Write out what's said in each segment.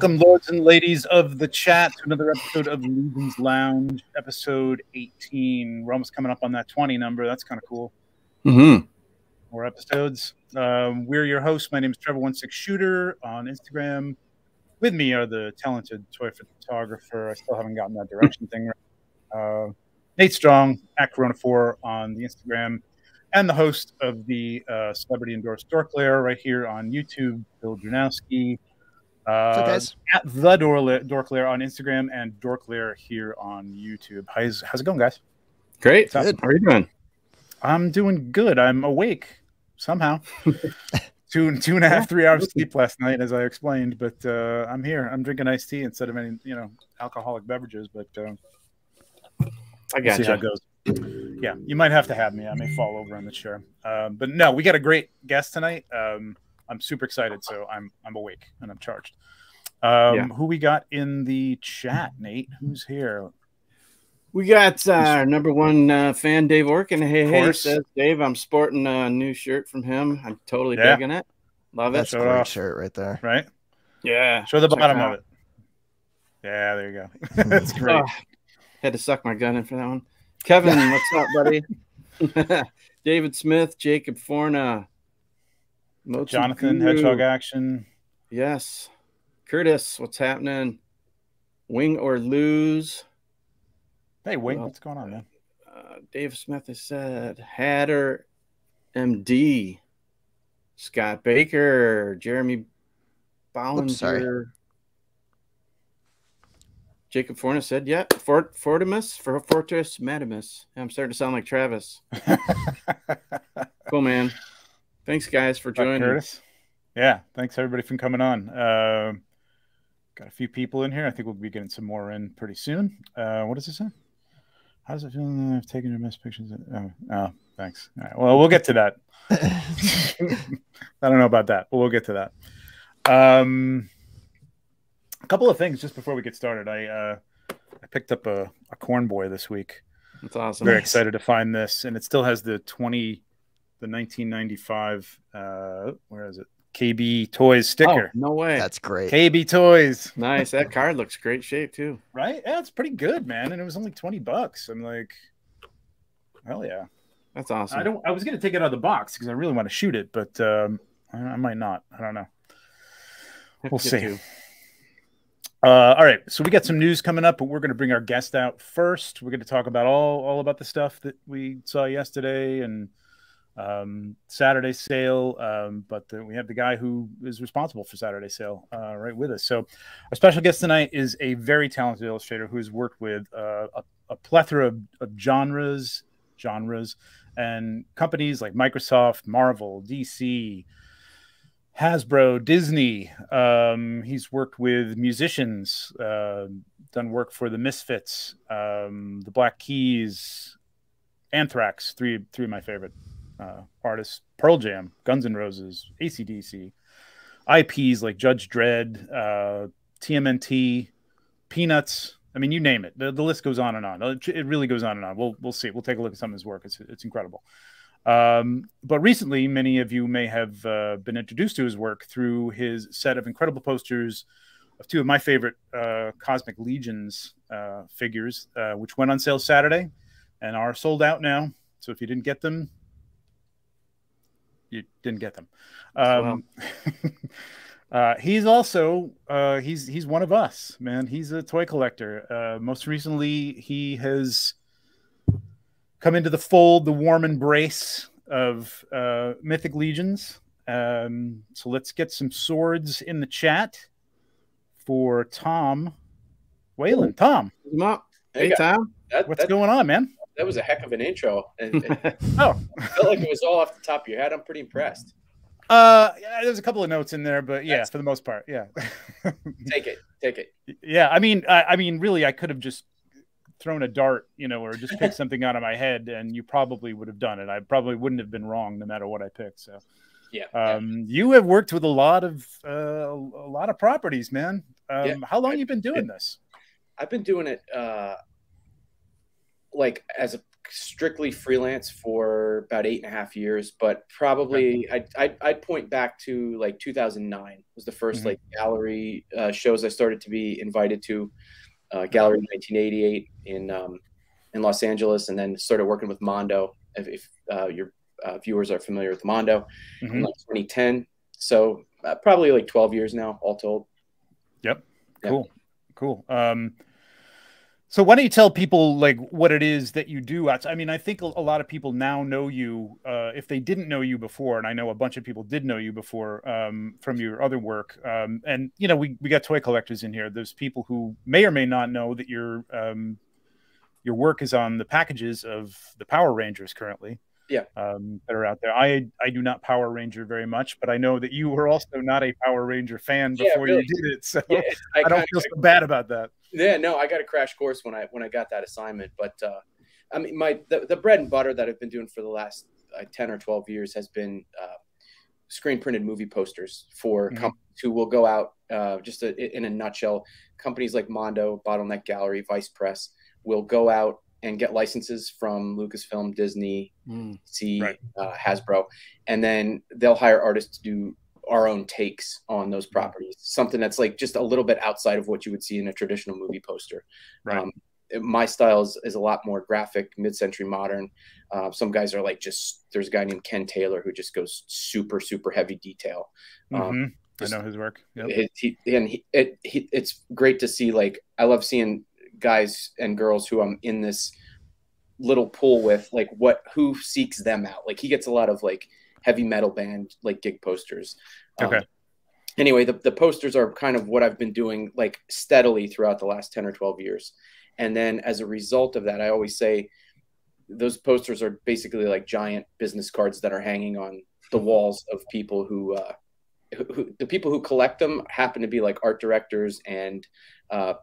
Welcome, lords and ladies of the chat, to another episode of Legion's Lounge, episode 18. We're almost coming up on that 20 number. That's kind of cool. Mm-hmm. More episodes. Um, we're your hosts. My name is Trevor16 Shooter on Instagram. With me are the talented toy photographer. I still haven't gotten that direction thing right. Uh, Nate Strong at Corona4 on the Instagram, and the host of the uh, Celebrity Endorsed Dork Lair right here on YouTube, Bill Drewnowski. Uh, up, guys? At the Dorla- Dork on Instagram and Dork here on YouTube. How's, how's it going, guys? Great. Good. How are you doing? I'm doing good. I'm awake somehow. two two and a half, three hours sleep last night, as I explained. But uh, I'm here. I'm drinking iced tea instead of any, you know, alcoholic beverages. But uh, I we'll got see how it you. goes. Yeah, you might have to have me. I may fall over on the chair. Um, but no, we got a great guest tonight. Um, I'm super excited, so I'm I'm awake and I'm charged. Um, Yeah. Who we got in the chat, Nate? Who's here? We got uh, our number one uh, fan, Dave Orkin. Hey, hey, says Dave. I'm sporting a new shirt from him. I'm totally Yeah. digging it. Love it. That's a great off. shirt right there. Right? yeah. Show the Check bottom it of it. Yeah, there you go. That's great. Oh, had to suck my gun in for that one. Kevin, what's up, buddy? David Smith, Jacob Forna, Mochi Jonathan, Guru. Hedgehog Action. Yes. Curtis, what's happening? Wing or lose. Hey, Wing, Well, what's going on, man? Uh, Dave Smith has said Hatter MD, Scott Baker, Jeremy Bollinger. sorry. Jacob Fornes said, yeah, Fort Fortimus for Fortress Matimus. I'm starting to sound like Travis. Cool, man. Thanks, guys, for joining. Curtis. Yeah, thanks everybody for coming on. Uh, got a few people in here. I think we'll be getting some more in pretty soon. Uh, what does it say? How does it feel that I've taken your best pictures? Oh, oh thanks. All right, well, we'll get to that. I don't know about that, but we'll get to that. Um, a couple of things just before we get started. I uh, I picked up a, a corn boy this week. That's awesome. Very excited to find this, and it still has the twenty, the nineteen ninety five. Uh, where is it? KB Toys Oh, sticker. no way. That's great. KB Toys, nice. That card looks great shape, too. right? Yeah, it's pretty good, man. And it was only twenty bucks. I'm like, hell yeah. That's awesome. I don't. I was gonna take it out of the box because I really want to shoot it, but um, I, I might not. I don't know. We'll see. to. Uh, all right, so we got some news coming up, but we're going to bring our guest out first. We're going to talk about all all about the stuff that we saw yesterday and um, Saturday sale. Um, but the, we have the guy who is responsible for Saturday sale uh, right with us. So our special guest tonight is a very talented illustrator who has worked with uh, a, a plethora of, of genres, genres, and companies like Microsoft, Marvel, DC. Hasbro, Disney. Um, he's worked with musicians, uh, done work for the Misfits, um, the Black Keys, Anthrax, three three of my favorite uh, artists, Pearl Jam, Guns N' Roses, ACDC, IPs like Judge Dredd, uh, TMNT, Peanuts. I mean, you name it. The, the list goes on and on. It, really goes on and on. We'll we'll see. We'll take a look at some of his work. It's it's incredible. Um, but recently, many of you may have uh, been introduced to his work through his set of incredible posters of two of my favorite uh, Cosmic Legions uh, figures, uh, which went on sale Saturday and are sold out now. So if you didn't get them, you didn't get them. Um, uh, he's also uh, he's he's one of us, man. He's a toy collector. Uh, most recently, he has come into the fold, the warm embrace of uh, Mythic Legions. Um, so let's get some swords in the chat for Tom Whalen. Tom, Hey, Hey. Tom. That, what's that, going on, man? That was a heck of an intro. And Oh, felt like it was all off the top of your head. I'm pretty impressed. uh, yeah, there's a couple of notes in there, but yeah, That's- for the most part, yeah, Take it. Take it. yeah. I mean, I, I mean, really, I could have just thrown a dart, you know, or just picked something out of my head, and you probably would have done it. I probably wouldn't have been wrong, no matter what I picked. So. Yeah. yeah. Um, you have worked with a lot of uh, a lot of properties, man. Um, Yeah. How long you been doing this? I've been doing it uh, like as a strictly freelance for about eight and a half years, but probably I'd, I'd, I'd point back to like 2009 was the 1st Mhm. like gallery uh, shows I started to be invited to. Uh, gallery 1988 in um, in Los Angeles, and then started working with Mondo. If, if uh, your uh, viewers are familiar with Mondo, in Mhm. like 2010. So uh, probably like 12 years now, all told. Yep. Yeah. Cool. Cool. Um, so why don't you tell people like what it is that you do? I mean, I think a lot of people now know you. Uh, if they didn't know you before, and I know a bunch of people did know you before um, from your other work. Um, and you know, we we got toy collectors in here. There's people who may or may not know that your um, your work is on the packages of the Power Rangers currently. Yeah. Um, that are out there. I I do not Power Ranger very much, but I know that you were also not a Power Ranger fan Yeah, before really. you did it. So Yeah, I, don't feel so bad about that. Yeah, no, I got a crash course when I when I got that assignment. But uh, I mean, my the, the bread and butter that I've been doing for the last uh, ten or twelve years has been uh, screen printed movie posters for Mhm. companies who will go out. Uh, just a, in a nutshell, companies like Mondo, Bottleneck Gallery, Vice Press will go out and get licenses from Lucasfilm, Disney, Mm. see Right. uh, Hasbro, and then they'll hire artists to do our own takes on those properties. Something that's like just a little bit outside of what you would see in a traditional movie poster. Right. Um, my style is, is a lot more graphic, mid-century modern. Uh, some guys are like just there's a guy named Ken Taylor who just goes super super heavy detail. Um, Mhm. just- I know his work. Yep. It, he, and he, it, he, it's great to see. Like I love seeing guys and girls who I'm in this little pool with. Like what who seeks them out. Like he gets a lot of like heavy metal band like gig posters. Um, Okay. Anyway, the, the posters are kind of what I've been doing like steadily throughout the last 10 or 12 years. And then as a result of that, I always say those posters are basically like giant business cards that are hanging on the walls of people who, uh, who, who the people who collect them happen to be like art directors and uh,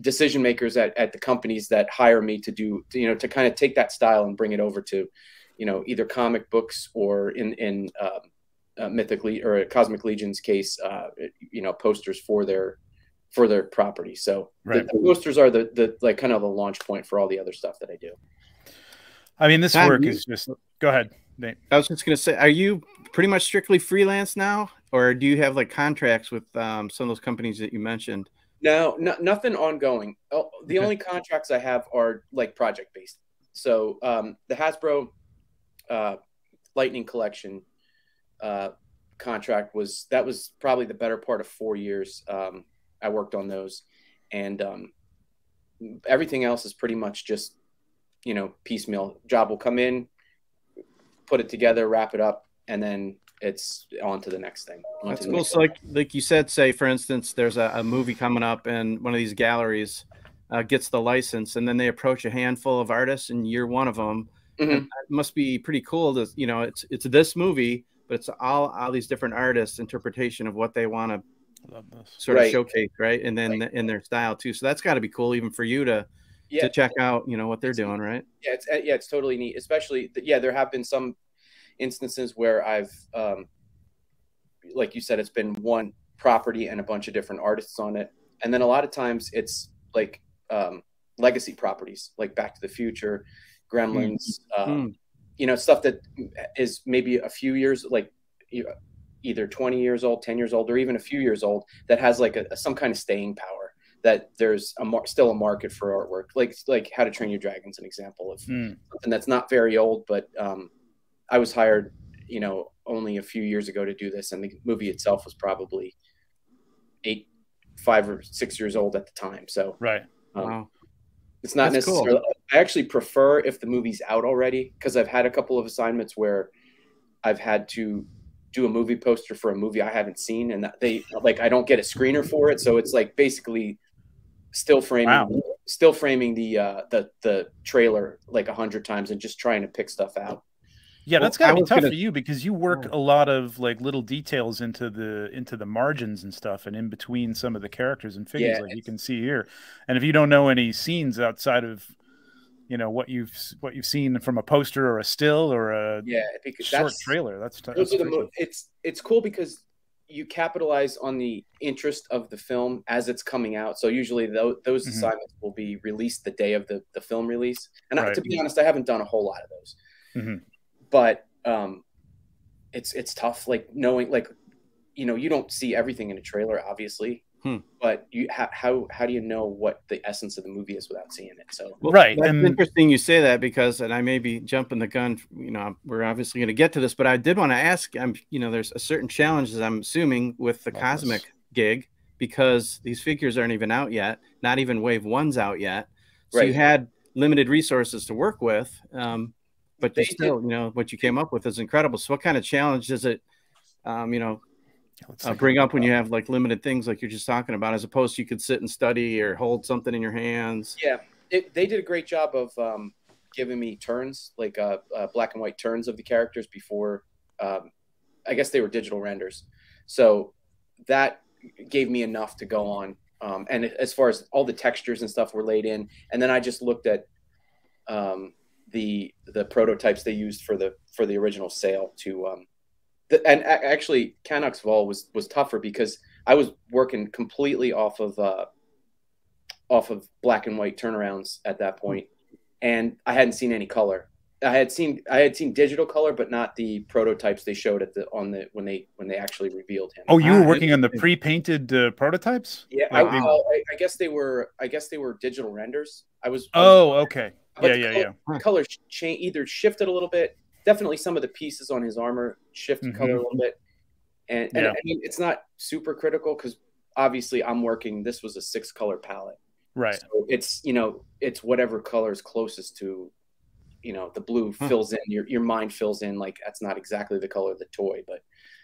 decision makers at, at the companies that hire me to do, you know, to kind of take that style and bring it over to, you know, either comic books or in, in, um, uh, Mythic or Cosmic Legion's case, uh, you know, posters for their for their property. So the- Right. the, posters are the the like kind of the launch point for all the other stuff that I do. I mean, this Tom, work you- is just. Go ahead, Nate. I was just gonna say, are you pretty much strictly freelance now, or do you have like contracts with um, some of those companies that you mentioned? No, no nothing ongoing. Oh, the Okay. only contracts I have are like project based. So um, the Hasbro uh, Lightning Collection uh, contract was that was probably the better part of four years. Um, I worked on those, and um, everything else is pretty much just you know piecemeal. Job will come in, put it together, wrap it up, and then it's on to the next thing. on That's cool. next So, like, like you said, say for instance, there's a, a movie coming up, and one of these galleries uh, gets the license, and then they approach a handful of artists, and you're one of them. Mhm. It must be pretty cool to, you know, it's it's this movie, but it's all all these different artists' interpretation of what they want to Love this. sort of showcase, right? And then in their style too. So that's got to be cool, even for you to Yeah, to check out, you know, what they're doing, right? yeah it's uh, yeah it's totally neat especially yeah there have been some instances where i've um like you said it's been one property and a bunch of different artists on it and then a lot of times it's like um legacy properties like back to the future gremlins um, Mm. you know stuff that is maybe a few years like either 20 years old 10 years old or even a few years old that has like a, some kind of staying power that there's a mar- still a market for artwork like like how to train your dragon's an example of Mm. something that's not very old but um, i was hired you know only a few years ago to do this and the movie itself was probably eight five or six years old at the time so Right. um, Wow. it's not That's cool. necessarily. I actually prefer if the movie's out already because I've had a couple of assignments where I've had to do a movie poster for a movie I haven't seen, and they like I don't get a screener for it, so it's like basically still framing, Wow. still framing the uh, the the trailer like a hundred times and just trying to pick stuff out. Yeah, Well, that's gotta be tough gonna- for you because you work a lot of like little details into the into the margins and stuff, and in between some of the characters and figures, Yeah, like you can see here. And if you don't know any scenes outside of, you know, what you've what you've seen from a poster or a still or a Yeah, because short that's trailer, that's, that's are the mo- it's it's cool because you capitalize on the interest of the film as it's coming out. So usually those, those Mhm. assignments will be released the day of the, the film release. And I, to be honest, I haven't done a whole lot of those, Mhm. But um, it's it's tough. Like knowing, like you know, you don't see everything in a trailer, obviously, Hmm. but you how how how do you know what the essence of the movie is without seeing it? So Well, Right, That's and- interesting you say that because, and I may be jumping the gun. You know, we're obviously going to get to this, but I did want to ask. I'm, you know, there's a certain challenges I'm assuming with the Love Cosmic this. gig because these figures aren't even out yet. Not even Wave One's out yet. So you had limited resources to work with. Um, but They still, you know, what you came up with is incredible. So what kind of challenge does it, um, you know, uh, bring up when you have like limited things like you're just talking about, as opposed to you could sit and study or hold something in your hands. Yeah, it, they did a great job of um, giving me turns, like uh, uh, black and white turns of the characters before. Um, I guess they were digital renders, so that gave me enough to go on. Um, and as far as all the textures and stuff were laid in, and then I just looked at um, the the prototypes they used for the for the original sale to. Um, the, and a- actually, Canucks Vol was was tougher because I was working completely off of. Uh, off of black and white turnarounds at that point, and I hadn't seen any color. I had seen I had seen digital color, but not the prototypes they showed at the on the when they when they actually revealed him. Oh, you Ah, were working on the pre-painted uh, prototypes? yeah, I, Wow. well, I, I guess they were I guess they were digital renders. I was Oh, okay. But Yeah, the yeah, color, yeah. the color change either shifted a little bit. Definitely, some of the pieces on his armor shifted Mhm. color a little bit, and, and Yeah. I mean it's not super critical because obviously I'm working. This was a six color palette. Right. So it's you know it's whatever color is closest to, you know, the blue Huh. fills in your your mind fills in like that's not exactly the color of the toy, but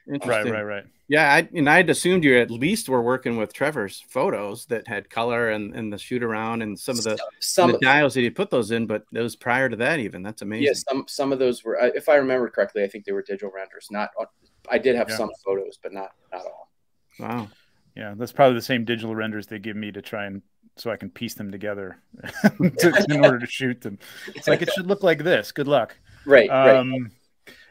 Right, right, right. Yeah, I and I'd assumed you at least were working with Trevor's photos that had color and, and the shoot around and some of the, some the dials that he put those in, but those prior to that even. That's amazing. yeah some some of those were if I remember correctly, I think they were digital renders. Not uh, I did have Yeah. some photos, but not not all. Wow. Yeah, that's probably the same digital renders they give me to try and so I can piece them together to, in order to shoot them. It's like it should look like this. Good luck. Right, right. Um,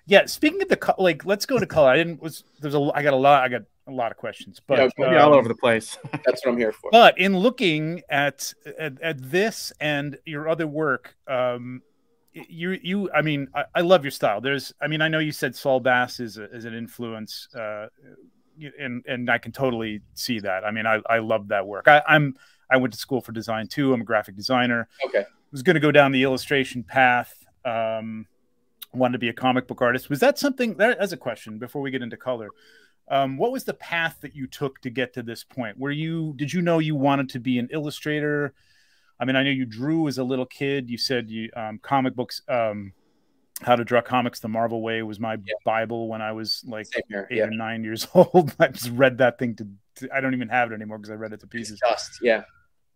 yeah. Speaking of the co- like, let's go to color. I didn't was there's a I got a lot I got a lot of questions, but Yeah, Put me all um, over the place. That's what I'm here for. But in looking at at, at this and your other work, um, you you I mean I, I love your style. There's I mean I know you said Saul Bass is a, is an influence, uh, and and I can totally see that. I mean I I love that work. I, I'm I went to school for design too. I'm a graphic designer. Okay. Was going to go down the illustration path. Um, wanted to be a comic book artist. Was that something? That, as a question before we get into color. Um, what was the path that you took to get to this point? Were you did you know you wanted to be an illustrator? I mean, I know you drew as a little kid. You said you um, comic books, um, how to draw comics the Marvel way was my Yeah. Bible when I was like eight Yeah. or nine years old. I just read that thing to, to I don't even have it anymore because I read it to It's pieces. dust. Yeah.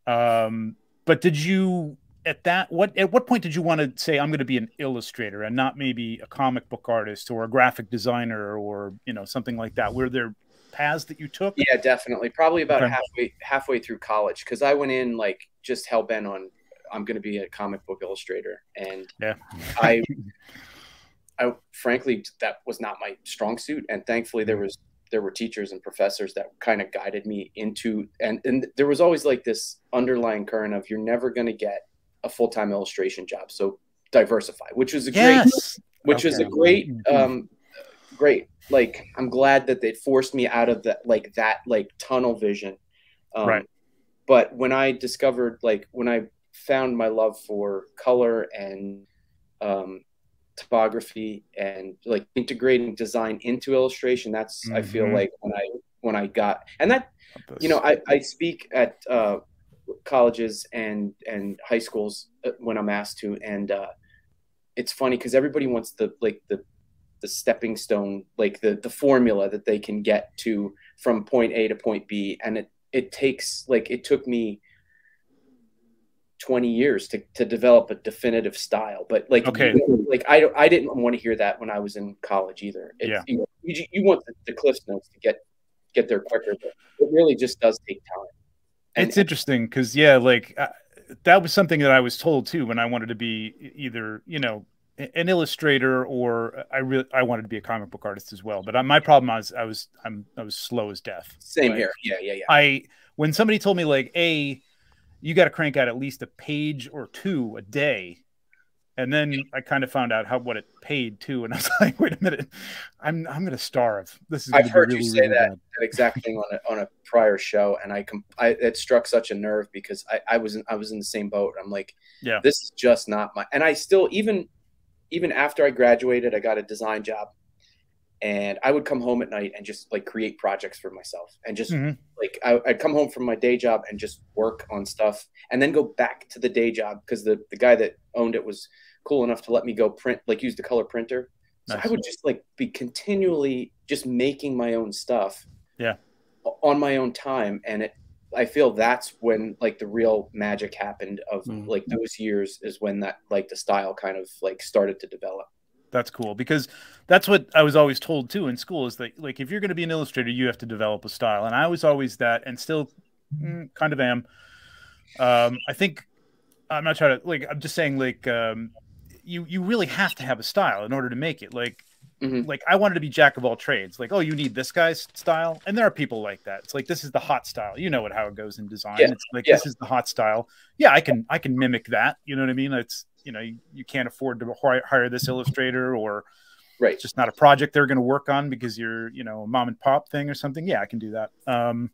Um, but did you at that what at what point did you want to say I'm going to be an illustrator and not maybe a comic book artist or a graphic designer or you know something like that? Were there paths that you took? Yeah, definitely. Probably about Okay. halfway halfway through college because I went in like just hell bent on I'm going to be a comic book illustrator, and Yeah. I, I frankly that was not my strong suit, and thankfully there was there were teachers and professors that kind of guided me into, and and there was always like this underlying current of you're never going to get a full time illustration job, so diversify, which was a great yes. which is a great um great like i'm glad that they forced me out of that like that like tunnel vision um, Right. but when i discovered like when i found my love for color and um typography and like integrating design into illustration that's i feel Mhm. like when i when i got and that you know i, I speak at uh, colleges and and high schools uh, when i'm asked to and uh, it's funny because everybody wants the like the the stepping stone like the the formula that they can get to from point a to point b and it it takes like it took me 20 years to, to develop a definitive style but like Okay. like i i didn't want to hear that when i was in college either It's- Yeah. you, you, you want the, the cliff notes to get get there quicker but it really just does take time And- it's interesting because yeah, like uh, that was something that I was told too when I wanted to be either you know an illustrator or I really I wanted to be a comic book artist as well. But my problem was I was I'm I was slow as death. Same like, here. Yeah, yeah, yeah. I when somebody told me like, a you got to crank out at least a page or two a day and then I kind of found out how what it paid too, and I was like, "Wait a minute, I'm I'm going to starve." This is. I've heard really, you say really that, bad. that exact thing on a, on a prior show, and I, I it struck such a nerve because I, I was in, I was in the same boat. I'm like, Yeah. this is just not my. And I still even even after I graduated, I got a design job, and I would come home at night and just like create projects for myself, and just Mhm. like I, I'd come home from my day job and just work on stuff, and then go back to the day job because the the guy that owned it was cool enough to let me go print like use the color printer. So Nice. I would just like be continually just making my own stuff. Yeah. On my own time. And it I feel that's when like the real magic happened of Mhm. like those years is when that like the style kind of like started to develop. That's cool because that's what I was always told too in school is that like if you're going to be an illustrator, you have to develop a style, and I was always that, and still mm, kind of am. Um, I think I'm not trying to like. I'm just saying like um, you you really have to have a style in order to make it. Like Mhm. like I wanted to be jack of all trades. Like oh, you need this guy's style, and there are people like that. It's like this is the hot style. You know what how it goes in design. Yeah, It's like yeah. this is the hot style. Yeah, I can I can mimic that. You know what I mean? It's you know you, you can't afford to hi- hire this illustrator or Right. it's just not a project they're going to work on because you're you know a mom and pop thing or something yeah i can do that um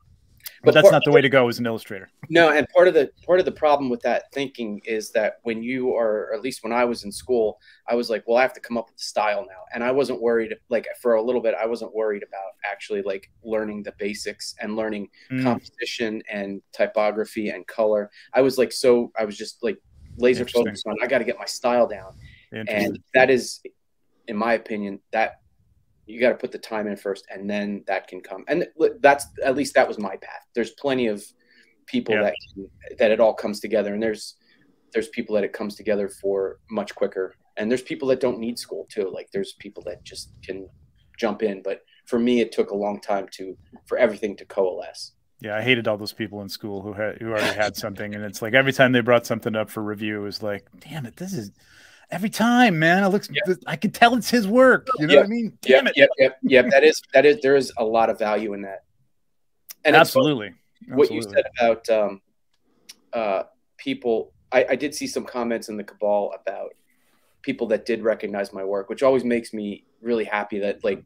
but, But that's part- not the way to go as an illustrator No, and part of the part of the problem with that thinking is that when you are, or at least when I was in school, I was like, well, I have to come up with the style now, and I wasn't worried. Like for a little bit, I wasn't worried about actually like learning the basics and learning Mm, composition and typography and color. I was like so I was just like laser focused on I got to get my style down. And that is in my opinion that you got to put the time in first and then that can come. And that's at least that was my path. There's plenty of people Yeah. that can, that it all comes together and there's there's people that it comes together for much quicker and there's people that don't need school too like there's people that just can jump in but for me it took a long time to for everything to coalesce yeah i hated all those people in school who had who already had something and it's like every time they brought something up for review it was like damn it this is every time man it looks Yeah. i can tell it's his work you know Yeah. what i mean? Damn yep, it. yep yep yep that is that is there is a lot of value in that. And absolutely. what you said about um, uh, people I, I did see some comments in the cabal about people that did recognize my work which always makes me really happy that like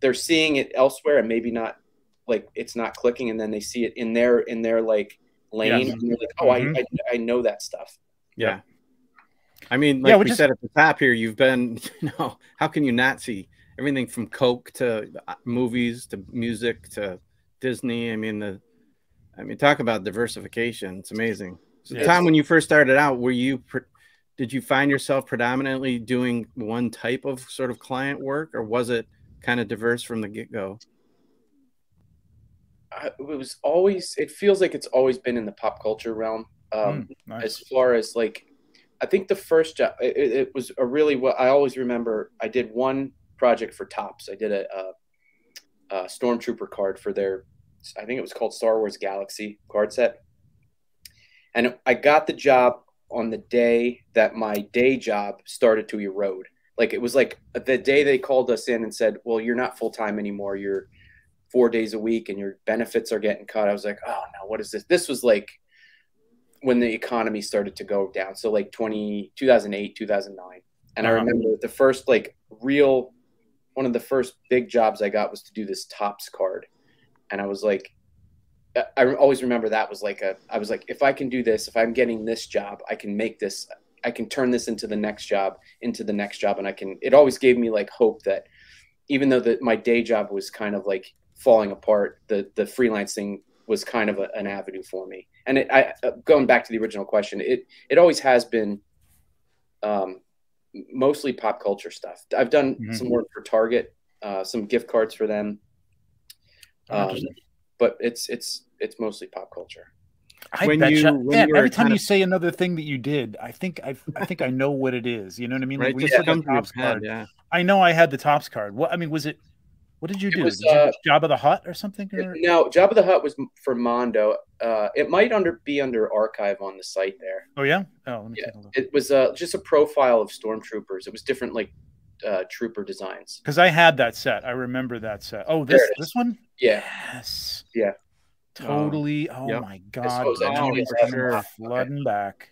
they're seeing it elsewhere and maybe not like it's not clicking and then they see it in their in their like lane Yeah. and they're like oh Mhm. I, I i know that stuff Yeah. I mean, like Yeah, we which is- said at the top here, you've been, you know, how can you not see everything from Coke to uh, movies to music to Disney? I mean, the, I mean, talk about diversification. It's amazing. So, Yes. Tom, when you first started out, were you, pre- did you find yourself predominantly doing one type of sort of client work, or was it kind of diverse from the get go? I, it was always it feels like it's always been in the pop culture realm um, Mm, nice. as far as like i think the first job it, it- was a really what i always remember i did one project for Topps. I did a, a, a stormtrooper card for their i think it was called star wars galaxy card set. And i got the job on the day that my day job started to erode. Like it was like the day they called us in and said well you're not full-time anymore. You're four days a week and your benefits are getting cut i was like oh no what is this this was like when the economy started to go down. So like 20, 2008, 2009. And I Uh-huh. remember the first like real, one of the first big jobs I got was to do this Topps card. And I was like, I- I always remember that was like a, I was like, if I can do this, if I'm getting this job, I can make this, I can turn this into the next job, into the next job. And I can, it always gave me like hope that even though that my day job was kind of like falling apart, the, the freelancing was kind of a, an avenue for me. And it, I, uh, going back to the original question, it, it always has been, um, mostly pop culture stuff. I've done Mhm. some work for Target, uh, some gift cards for them. Um, but it's, it's, it's mostly pop culture. I when betcha- you- when man, every time you of- say another thing that you did, I think I, I think I know what it is. You know what I mean? Right? Like when you Just said the come to your Topps head, card, yeah. I know I had the Topps card. What I mean was it What did you It do? was, Did you uh, Jabba the Hutt or something? Or? No, of the Hut was for Mondo. Uh, it might under be under archive on the site there. Oh yeah. Oh, let me Yeah. take a look. It was uh, just a profile of stormtroopers. It was different like uh, trooper designs. Because I had that set. I remember that set. Oh, this this one. Yeah, Yes. Yeah. Totally. Oh, Yep. my god. was actually memories for coming sure. Flooding back.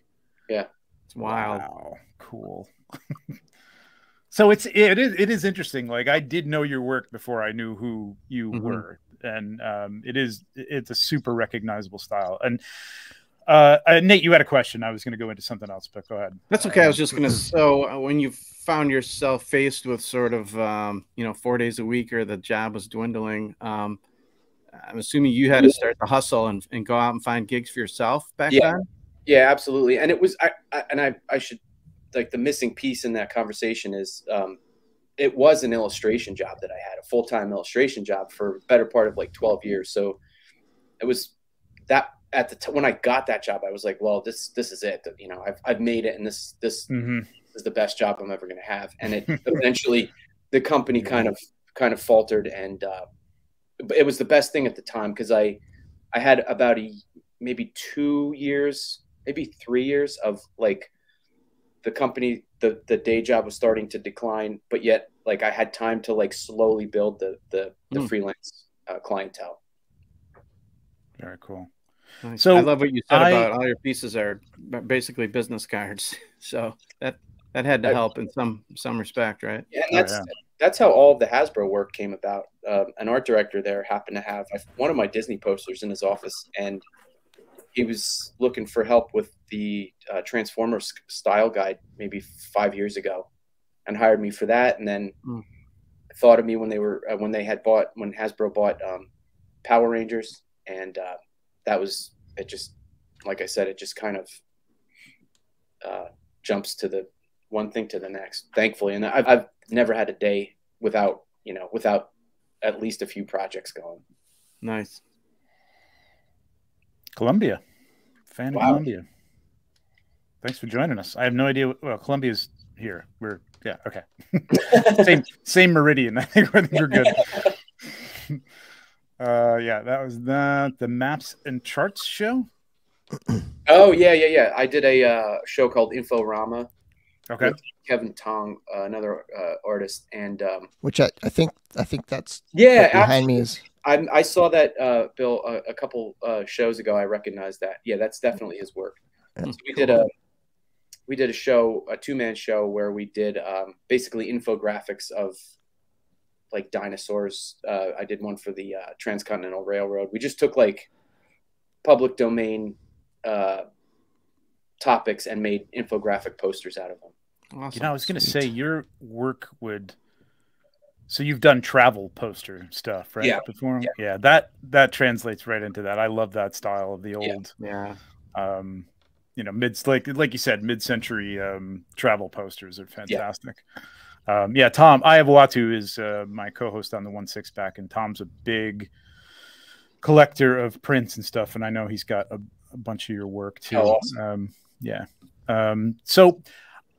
Yeah. It's wild. Wow. Cool. so it's it is it is interesting. Like I did know your work before I knew who you Mhm. were, and um, it is it's a super recognizable style. And uh, uh, Nate, you had a question. I was going to go into something else, but go ahead. That's okay. I was just gonna. So uh, when you found yourself faced with sort of, um, you know, four days a week, or the job was dwindling, um, I'm assuming you had to start the hustle and, and go out and find gigs for yourself back Yeah. then. yeah, absolutely. And it was I, I and I I should like the missing piece in that conversation is um, it was an illustration job that I had a full time illustration job for better part of like twelve years. So it was that at the t- when I got that job, I was like, well, this this is it. You know, I've I've made it, and this this hmm is the best job I'm ever going to have. And it eventually, the company kind of kind of faltered, and uh, it was the best thing at the time because I I had about a maybe two years, maybe three years of like the company the the day job was starting to decline, but yet like I had time to like slowly build the the, the Hmm. freelance uh, clientele. Very cool. Nice. So, I love what you said I- about all your pieces are basically business cards. So that that had to help in some some respect, right? And Oh, that's yeah. that's how all of the Hasbro work came about. Um, an art director there happened to have one of my Disney posters in his office, and he was looking for help with the uh, Transformers style guide maybe five years ago, and hired me for that. And then Hmm. thought of me when they were uh, when they had bought when Hasbro bought um, Power Rangers, and uh, that was it. Just like I said, it just kind of uh, jumps to the one thing to the next. Thankfully, and I've, I've never had a day without you know without at least a few projects going. Nice. Columbia. Fan of Columbia. Thanks for joining us. I have no idea. What, well, Columbia's here. We're yeah okay. same same meridian. I think we're, we're good. uh, yeah, that was the the maps and charts show. oh yeah, yeah, yeah. I did a uh, show called Inforama. Okay. With Kevin Tong, uh, another uh, artist, and um, which I, I think I think that's yeah, right behind actually, me is I, I saw that Bill Bill a, a couple uh, shows ago. I recognized that. Yeah, that's definitely his work. So we did a we did a show, a two man show where we did um, basically infographics of like dinosaurs. Uh, I did one for the uh, Transcontinental Railroad. We just took like public domain uh, topics and made infographic posters out of them. Awesome. You know, I was going to say your work would. So you've done travel poster stuff, right? Yeah. Before, Yeah. that that translates right into that. I love that style of the old, Yeah. um, you know, mid like like you said, mid-century um, travel posters are fantastic. Yeah, um, yeah Tom Iawatu is uh, my co-host on the One Six Pack, and Tom's a big collector of prints and stuff, and I know he's got a, a bunch of your work too. Oh, awesome. um, yeah. Um, so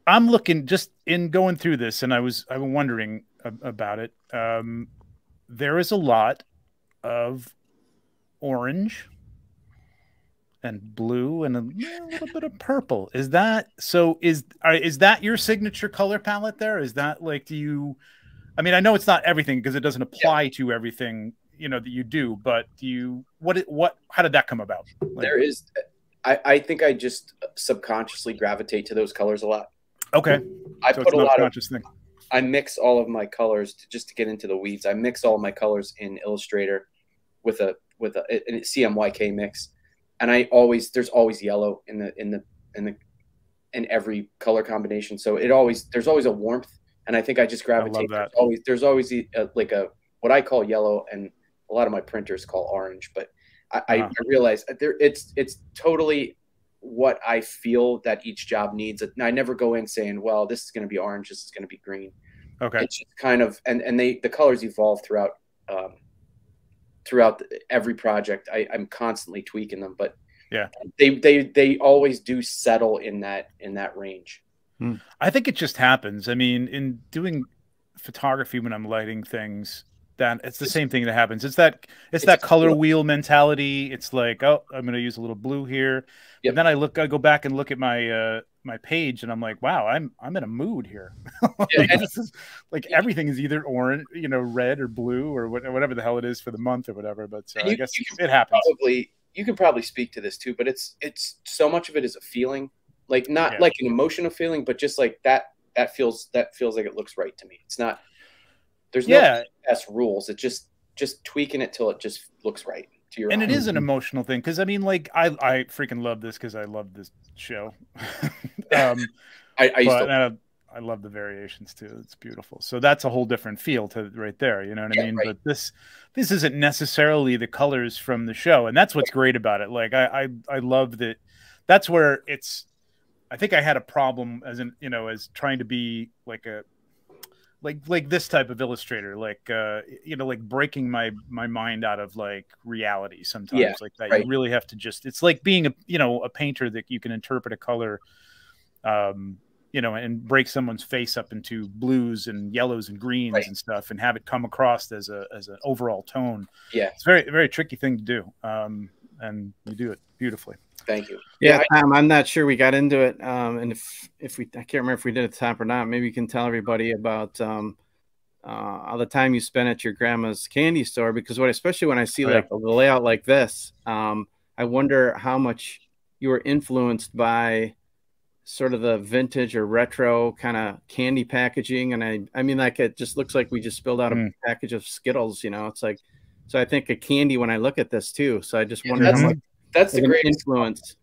I'm looking just in going through this, and I was I was wondering a- about it. Um, there is a lot of orange and blue and a little bit of purple. Is that so? Is is that your signature color palette? There is that like do you? I mean, I know it's not everything because it doesn't apply to everything you know that you do, but do you? What what? How did that come about? Like- there is, I, I think I just subconsciously gravitate to those colors a lot. Okay, I so put a lot of thing. I mix all of my colors to, just to get into the weeds. I mix all of my colors in Illustrator with a with a, a CMYK mix, and I always there's always yellow in the in the in the in every color combination. So it always there's always a warmth, and I think I just gravitate. that. There's always there's always a, like a what I call yellow, and a lot of my printers call orange. But I, I, Uh-huh. I realize there it's it's totally what I feel that each job needs. And I never go in saying, well, this is going to be orange, this is going to be green. Okay, It's just kind of, and, and they, the colors evolve throughout, um, throughout the, every project. I, I'm constantly tweaking them, but Yeah. they, they, they always do settle in that, in that range. I think it just happens. I mean, in doing photography when I'm lighting things, that it's the same thing that happens. It's that it's, It's that color wheel mentality. It's like, oh, I'm going to use a little blue here. Yep. And then I look, I go back and look at my uh my page, and I'm like, wow, I'm I'm in a mood here. like, Yeah, is like everything is either orange, you know, red or blue or whatever the hell it is for the month or whatever. But uh, And I guess you it happens. probably you can probably speak to this too, but it's it's so much of it is a feeling, like not Yeah. like an emotional feeling, but just like that that feels that feels like it looks right to me. It's not there's no Yeah, best rules. It just just tweaking it till it just looks right to your and eye. it is an emotional thing because I mean, like, I I freaking love this because I love this show. um, I, I used but to uh, I love the variations too. It's beautiful. So that's a whole different feel to right there. You know what I mean? right. But this this isn't necessarily the colors from the show, and that's what's great about it. Like I I, I love that. That's where it's. I think I had a problem as in you know as trying to be like a like like this type of illustrator like uh you know like breaking my my mind out of like reality sometimes Yeah, like that right. you really have to just it's like being a you know a painter that you can interpret a color um you know and break someone's face up into blues and yellows and greens Right. and stuff and have it come across as a as an overall tone Yeah. it's very very tricky thing to do um and you do it beautifully thank you. Yeah, Yeah, Tom, I'm not sure we got into it. Um, and if if we, I can't remember if we did at the top or not. Maybe you can tell everybody about um, uh, all the time you spent at your grandma's candy store. Because what, especially when I see Oh, yeah. like the layout like this, um, I wonder how much you were influenced by sort of the vintage or retro kind of candy packaging. And I, I mean, like it just looks like we just spilled out a Mm. package of Skittles. You know, it's like. So I think of candy when I look at this too. So I just wonder that's how much That's the an greatest influence.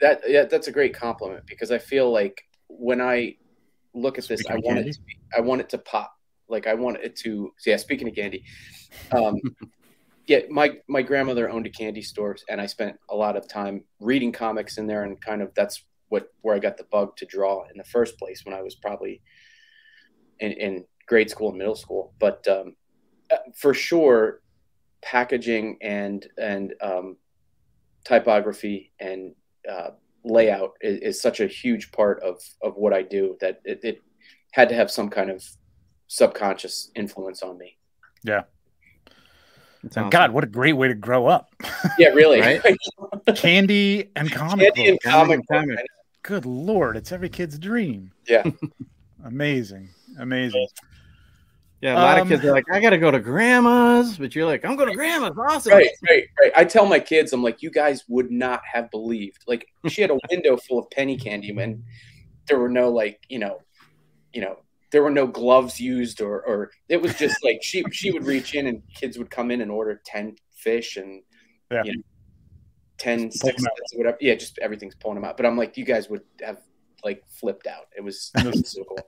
that yeah, that's a great compliment because I feel like when I look at this, Speaking I want candy. it to be, I want it to pop. Like I want it to yeah, speaking of candy. Um yeah, my my grandmother owned a candy store and I spent a lot of time reading comics in there and kind of that's what where I got the bug to draw in the first place when I was probably in, in grade school and middle school. But um, for sure, packaging and and um, typography and uh, layout is, is such a huge part of of what I do that it, it had to have some kind of subconscious influence on me. It's And awesome. god what a great way to grow up Yeah, really. Right? candy and comic Candy and books. comic Comic. book. good lord it's every kid's dream Yeah. amazing amazing Yeah, a lot Um, of kids are like, I gotta go to grandma's, but you're like, I'm going to grandma's. Awesome. Right, right, right. I tell my kids, I'm like, you guys would not have believed. Like, she had a window full of penny candy when there were no like, you know, you know, there were no gloves used, or or it was just like she she would reach in and kids would come in and order ten fish and Yeah. you know, ten Just pull six them out. cents or whatever. Yeah, just everything's pulling them out. But I'm like, you guys would have like flipped out. It was, it was so cool.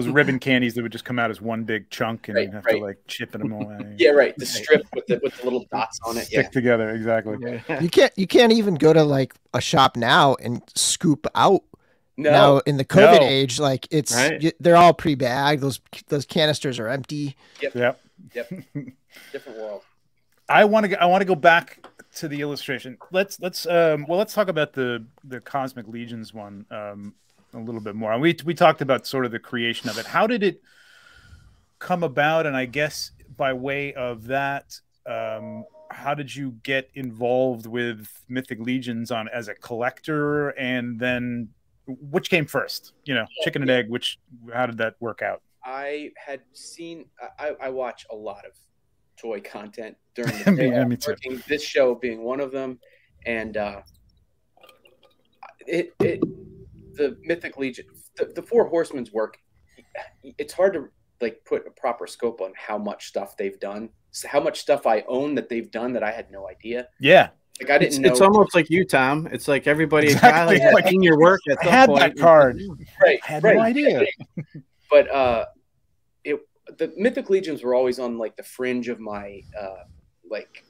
Those ribbon candies that would just come out as one big chunk and Right, you'd have right. to like chip them away Yeah, right. The strip with the with the little dots on it. stick Yeah, together exactly Yeah. You can't you can't even go to like a shop now and scoop out no, now in the COVID No. age. Like it's Right. y- they're all pre-bagged. Those those canisters are empty. yep different world. i want to i want to go back to the illustration let's let's um well let's talk about the the cosmic legions one um a little bit more. We we talked about sort of the creation of it. How did it come about? And i guess by way of that um how did you get involved with mythic legions on as a collector? And then which came first? You know chicken and egg which how did that work out? I had seen. I, I watch a lot of toy content during the day. yeah, me too. working, This show being one of them, and uh, it it the Mythic Legion, the, the Four Horsemen's work. It's hard to like put a proper scope on how much stuff they've done, so how much stuff I own that they've done that I had no idea. yeah Like I didn't It's, know. it's almost like you, Tom. It's like everybody Exactly. exactly. has Like, seen your work at I had point. that card. right, had right. no idea but uh it the mythic legions were always on like the fringe of my uh like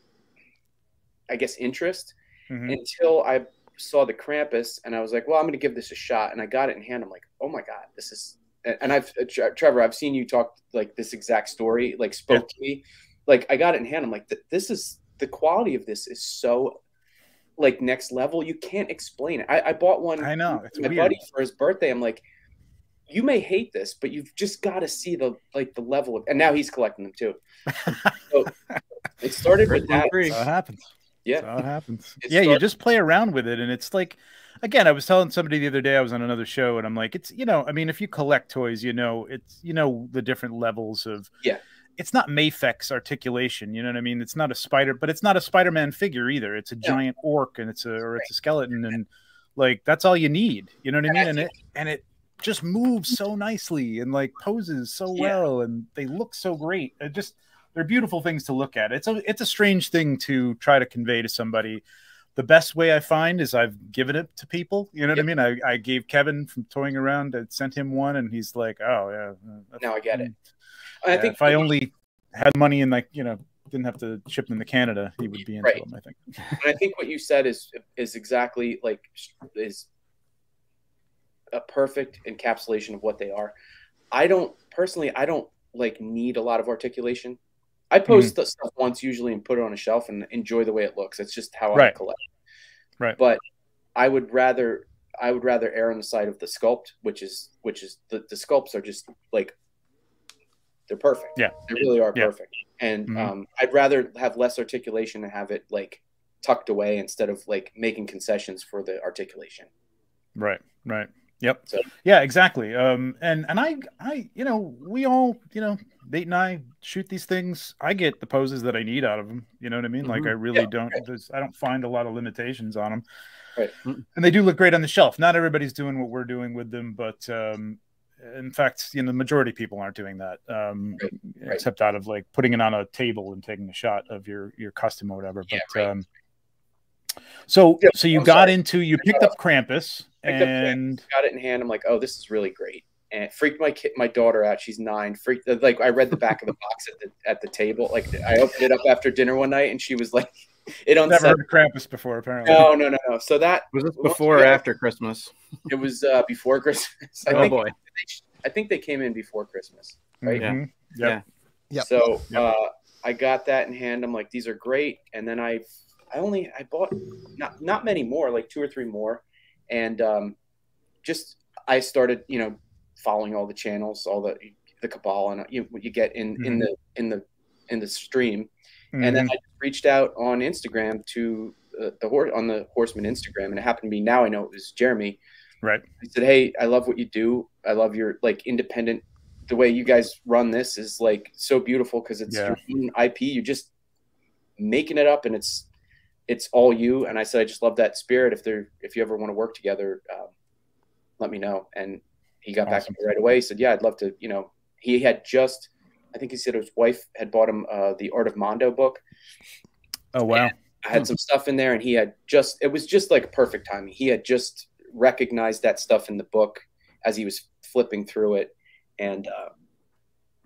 i guess interest Mhm. until i saw the krampus and i was like well i'm gonna give this a shot and i got it in hand i'm like oh my god this is and and i've uh, trevor i've seen you talk like this exact story like spoke to me like i got it in hand i'm like this is the quality of this is so like next level you can't explain it i, I bought one I know, it's my weird. buddy for his birthday i'm like you may hate this, but you've just got to see the like the level of. And now he's collecting them too. so it started with that. That's how it happens. Yeah, That's how it happens. It yeah, you just play around with it, and it's like, again, I was telling somebody the other day. I was on another show, and I'm like, it's you know, I mean, if you collect toys, you know, it's you know the different levels of. Yeah. It's not Mafex articulation, you know what I mean? It's not a spider, but it's not a Spider-Man figure either. It's a Yeah. giant orc, and it's a or it's a skeleton, and like that's all you need, you know what I mean? And it and it just moves so nicely and like poses so Yeah. well, and they look so great. It just they're beautiful things to look at. It's a it's a strange thing to try to convey to somebody. The best way I find is I've given it to people. You know what I mean? I, I gave Kevin from Toying Around, I sent him one, and he's like, "Oh yeah, uh, Now I get it. mm, I think if I only had money and like you know didn't have to ship them to Canada, he would be into Right. them. I think. And I think what you said is is exactly like is a perfect encapsulation of what they are. I don't personally, I don't like need a lot of articulation. I post the stuff once usually and put it on a shelf and enjoy the way it looks. It's just how I collect. Right. But I would rather I would rather err on the side of the sculpt, which is which is the, the sculpts are just like they're perfect. Yeah. They really are Yeah. perfect. And Mhm. um, I'd rather have less articulation and have it like tucked away instead of like making concessions for the articulation. Right, right. Yep. So- yeah, exactly. Um, and and I, I, you know, we all, you know, Nate and I shoot these things. I get the poses that I need out of them. You know what I mean? Like Mhm. I really Yeah, don't. There's, I don't find a lot of limitations on them. Right. And they do look great on the shelf. Not everybody's doing what we're doing with them, but um, in fact, you know, the majority of people aren't doing that. Um, Right, right. except out of like putting it on a table and taking a shot of your your custom or whatever. Yeah, but right. um, so Yeah, so you I'm got sorry. into you picked up Krampus Picked up and Got it in hand. I'm like, oh, this is really great. And it freaked my kid, my daughter out. She's nine. Freaked like I read the back of the box at the at the table. Like I opened it up after dinner one night, and she was like, "It never unsettled." heard of Krampus before apparently. No, no, no, no. So that Was this before or after Christmas? it was uh, before Christmas. I oh think boy. I think they came in before Christmas. right? Mhm. Yeah. Yep. Yep. So Yep. uh, I got that in hand. I'm like, these are great. And then I, I only I bought not not many more, like two or three more, and um, just I started, you know, following all the channels, all the the cabal, and you what you get in in Mhm. the in the in the stream. And then Mhm. I reached out on Instagram to uh, the horse on the Horseman Instagram, and it happened to be now I know it was Jeremy. Right. I said, "Hey, I love what you do. I love your like independent. The way you guys run this is like so beautiful because it's Yeah. your own IP. You're just making it up, and it's it's all you." And I said, "I just love that spirit. If they're, if you ever want to work together, um, let me know." And he got back to Awesome. me right away. He said, "Yeah, I'd love to." You know, he had just. I think he said his wife had bought him uh, the Art of Mondo book. Oh wow. I had some stuff in there, and he had just it was just like a perfect timing. He had just recognized that stuff in the book as he was flipping through it, and uh,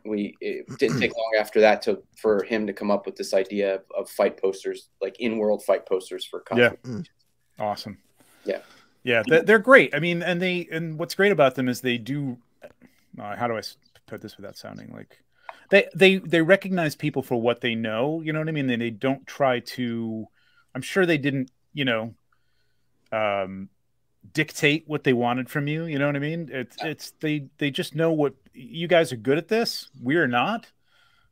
we it didn't take long after that to for him to come up with this idea of, of fight posters, like in world fight posters for Yeah. conflict. Awesome. Yeah. Yeah, they're, they're great. I mean, and they and what's great about them is they do. Uh, how do i put this without sounding like they they they recognize people for what they know. You know what I mean? They they don't try to. I'm sure they didn't. You know. Um, dictate what they wanted from you. You know what I mean? It's it's they they just know what you guys are good at. This we're not.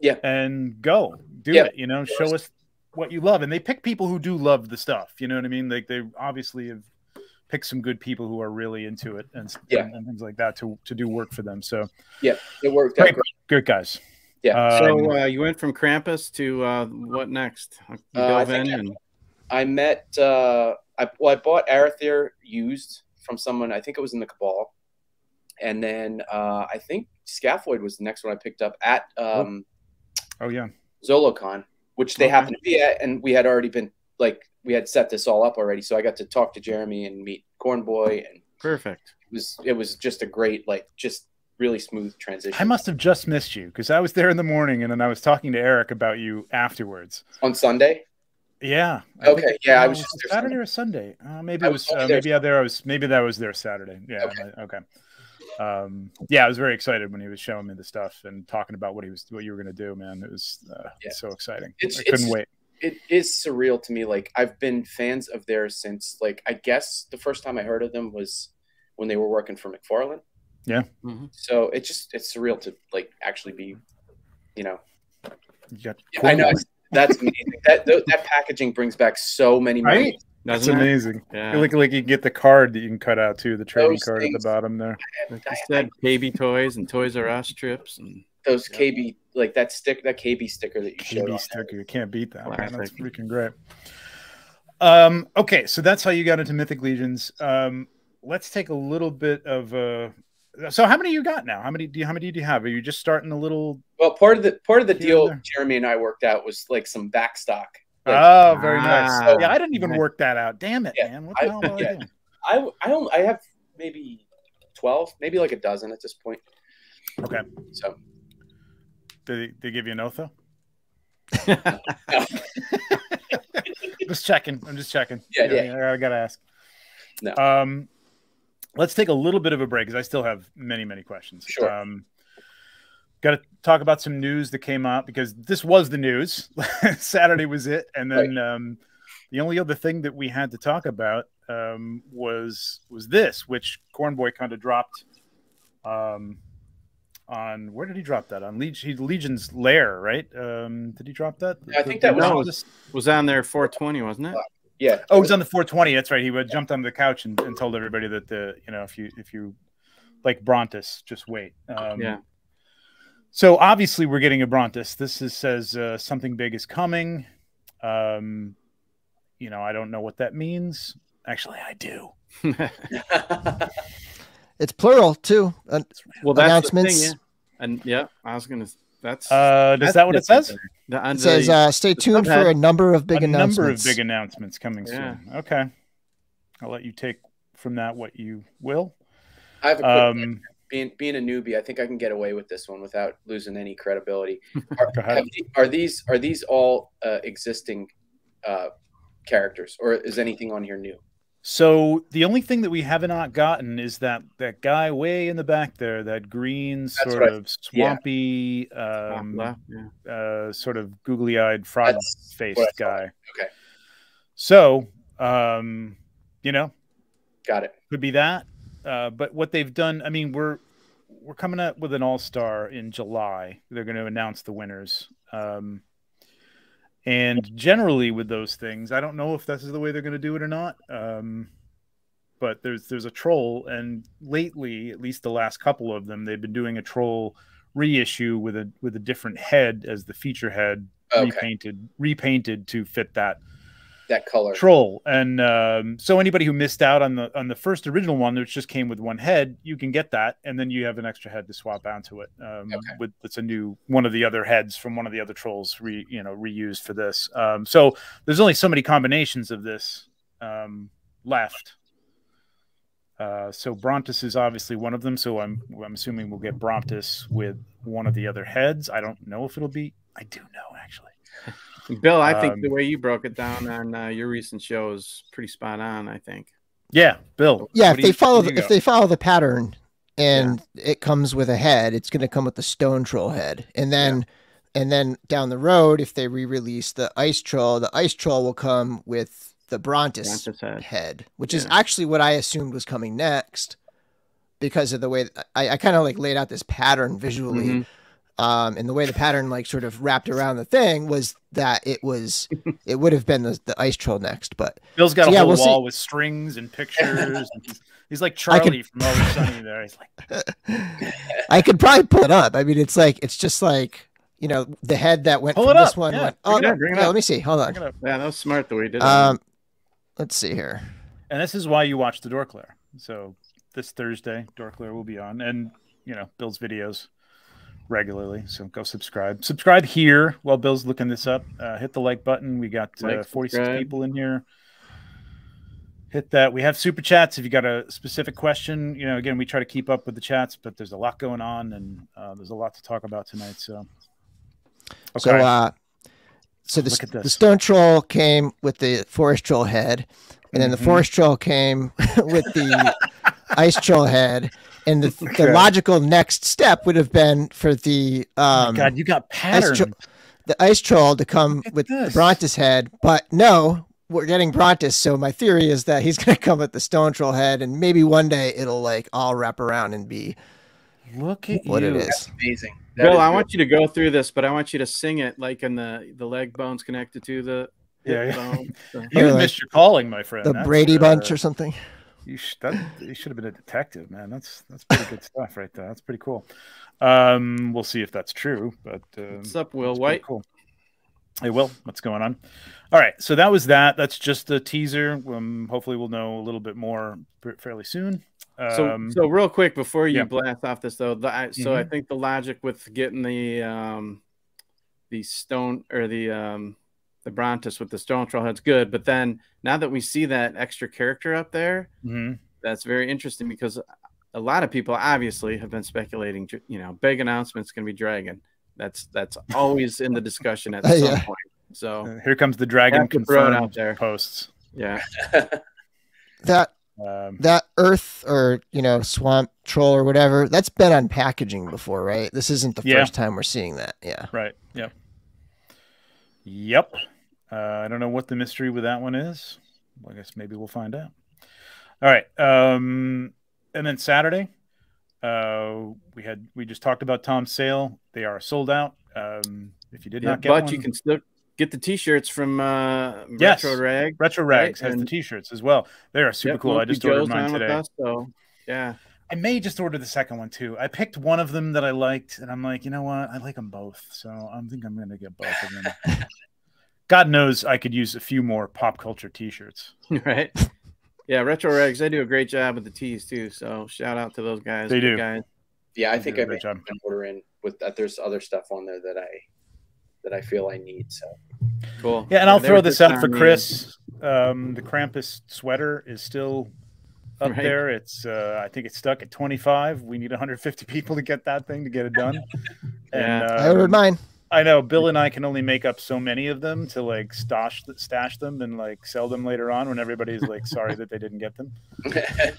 Yeah. And go do Yeah. it. You know, show us what you love, and they pick people who do love the stuff. You know what I mean? Like they obviously have picked some good people who are really into it and Yeah. and, and things like that to to do work for them. So yeah, It worked out Great. great. good guys. Yeah. Um, so uh, you went from Krampus to uh, what next? You Uh, I dove think in and I met uh, I well I bought Arathir used from someone I think it was in the Cabal, and then uh, I think Scaphoid was the next one I picked up at um, oh yeah. Zolocon, which they Okay. happened to be at, and we had already been like we had set this all up already, so I got to talk to Jeremy and meet Cornboy and perfect. it was it was just a great like just really smooth transition. I must have just missed you because I was there in the morning and then I was talking to Eric about you afterwards. on Sunday. Yeah. I Okay, think- yeah, I uh, was just there Saturday Sunday. or Sunday. Uh, maybe I it was was. only Uh, there maybe there I was. Maybe that was there Saturday. Yeah. Okay. I- Okay. Um, yeah, I was very excited when he was showing me the stuff and talking about what he was, what you were going to do. Man, it was uh, Yeah. so exciting. It's- I couldn't it's- wait. it is surreal to me. Like I've been fans of theirs since like I guess the first time I heard of them was when they were working for McFarlane. Mhm. So it just it's surreal to like actually be, you know, You got Yeah, I know. Cornwall. That's amazing. that th- that packaging brings back so many memories. Right? memories. That's Doesn't it? amazing. Yeah. Like like you can get the card that you can cut out too, the trading Those card at the bottom there. Like I- you said, KB Toys and Toys R Us trips and Those Yeah. KB like that stick that KB sticker that you showed. KB on sticker, you can't beat that. Man. That's freaking great. Um, okay, so that's how you got into Mythic Legions. Um, let's take a little bit of uh so how many you got now? How many do you how many do you have? Are you just starting a little Well, part of the part of the deal there. Jeremy and I worked out was like some backstock. Like, Oh, very nice. Ah, yeah, I didn't even nice. work that out. Damn it, Yeah, man. What the I- hell am I yeah. doing? I I don't I have maybe twelve, maybe like a dozen at this point. Okay. So Did they, they give you an oath though? yeah. just checking. I'm just checking. Yeah, yeah. I gotta ask. No. Um, let's take a little bit of a break because I still have many, many questions. Sure. Um, got to talk about some news that came out because this was the news. Saturday was it, and then um, the only other thing that we had to talk about um, was was this, which Cornboy kind of dropped. Um, on where did he drop that on Legion, Legion's lair, right? Um, did he drop that? Yeah, I think that was- No, this- was on there 420, wasn't it? Yeah. Oh, it was on the 420. That's right. He would jumped on the couch and, and told everybody that the you know if you if you like Brontus, just wait. Um, Yeah. So obviously we're getting a Brontus. This is, says uh, something big is coming. Um, you know I don't know what that means. Actually, I do. It's plural too. Uh, well, that's the thing, Announcements. yeah. And yeah, I was gonna. That's Uh, is that's that what it says? The, it says, uh, "Stay tuned for a number of big a announcements." number of big announcements coming Yeah. soon. Okay, I'll let you take from that what you will. I have a quick Um, being being a newbie, I think I can get away with this one without losing any credibility. Are, Go ahead. have are these are these all uh, existing uh, characters, or is anything on here new? So the only thing that we have not gotten is that that guy way in the back there, that green That's sort of swampy, um, left, yeah. uh, sort of googly-eyed, frog That's faced what I thought. guy. Okay, So, um, you know, got it. could be that. Uh, but what they've done, I mean, we're we're coming up with an all-star in July. They're going to announce the winners. Um, and generally with those things, I don't know if this is the way they're going to do it or not. Um, but there's there's a troll, and lately, at least the last couple of them, they've been doing a troll reissue with a with a different head as the feature head, Okay, repainted repainted to fit that that color. troll and um, so anybody who missed out on the on the first original one which just came with one head you can get that and then you have an extra head to swap onto it um, Okay. with it's a new one of the other heads from one of the other trolls re you know reused for this um, so there's only so many combinations of this um, left uh, so Brontus is obviously one of them. So I'm I'm assuming we'll get Brontus with one of the other heads. I don't know if it'll be. I do know actually. Bill, I think Um, the way you broke it down on uh, your recent show is pretty spot on. I think. Yeah, Bill. Yeah, if they you- follow the, if they follow the pattern and it comes with a head, it's going to come with the stone troll head. And then and then down the road if they re-release the ice troll, the ice troll will come with the Brontus Brontus head. head, which is actually what I assumed was coming next because of the way I, I kind of like laid out this pattern visually. Mhm. Um, and the way the pattern like sort of wrapped around the thing was that it was it would have been the, the ice troll next, but Bill's got So, a yeah, whole we'll see. wall with strings and pictures. and he's, he's like I could- Charlie from Always Sunny there. He's like, I could probably pull it up. I mean, it's like it's just like you know the head that went Pull from this one. Yeah, went, bring oh, it up, bring it yeah, up. let me see. Hold on. Yeah, that was smart the way you did it. Um, let's see here. and this is why you watch the Dorklair. So this Thursday, Dorklair will be on, and you know Bill's videos regularly. So go subscribe. Subscribe here while Bill's looking this up. Uh, hit the like button. We got uh, Like, 46 subscribe. people in here. Hit that. We have super chats. If you got a specific question, you know, again, we try to keep up with the chats, but there's a lot going on, and uh, there's a lot to talk about tonight. So, So, uh, so the, the stone troll came with the forest troll head, and then the Mhm. forest troll came with the ice troll head. And the, Okay. the logical next step would have been for the Oh um, God, you got patterns. tro- the ice troll to come with this. the Brontus head, but no, we're getting Brontus, so my theory is that he's gonna come with the Stone Troll head, and maybe one day it'll like all wrap around and be Look at what you. it is. That's amazing. That Bill, is I real- want you to go through this, but I want you to sing it like in the the leg bones connected to the Yeah, yeah. bone. So- You Or like missed your calling, my friend. The That's, Brady Bunch or something. You, sh- that, you should have been a detective, man. That's that's pretty good stuff right there. That's pretty cool. Um, we'll see if that's true, but um, What's up, Will White? Cool. Hey, Will, what's going on? All right, so that was that. That's just a teaser. Um, hopefully, we'll know a little bit more fa- fairly soon. So, Um, so real quick before you yeah. blast off this though, the, I, so I Mhm. think the logic with getting the um, the stone or the um, the Brontus with the stone troll head's good, but then now that we see that extra character up there, mhm. that's very interesting because a lot of people obviously have been speculating. You know, big announcements going to be Dragon. That's that's always in the discussion at some Yeah. point. So Uh, here comes the dragon Have to throw it out there. posts. yeah, That Um, that Earth or you know Swamp Troll or whatever, that's been on packaging before, right? This isn't the Yeah. first time we're seeing that. Yeah. Right. Yep. Yep. Uh, I don't know what the mystery with that one is. Well, I guess maybe we'll find out. All right. Um, and then Saturday, uh, we had we just talked about Tom's sale. They are sold out. Um, if you did yeah not get but one, you can still get the T-shirts from uh, Yes. Retro Rag. Retro Rags right, has the T-shirts as well. They are super Yep, cool. I just ordered mine today. us, so yeah, I may just order the second one too. I picked one of them that I liked, and I'm like, you know what? I like them both, so I think I'm going to get both of them. God knows I could use a few more pop culture T-shirts. right. Yeah, Retro Rags, they do a great job with the tees too. So shout out to those guys. They do. Guys. Yeah, I They think do a I great made an order in with that. There's other stuff on there that I that I feel I need. So Cool. Yeah, and I'll throw this out for Chris. Um, the Krampus sweater is still up Right. there. It's uh, I think it's stuck at 25. We need 150 people to get that thing to get it done. And, Yeah. I ordered mine. I know Bill and I can only make up so many of them to like stash stash them and like sell them later on when everybody's like sorry that they didn't get them.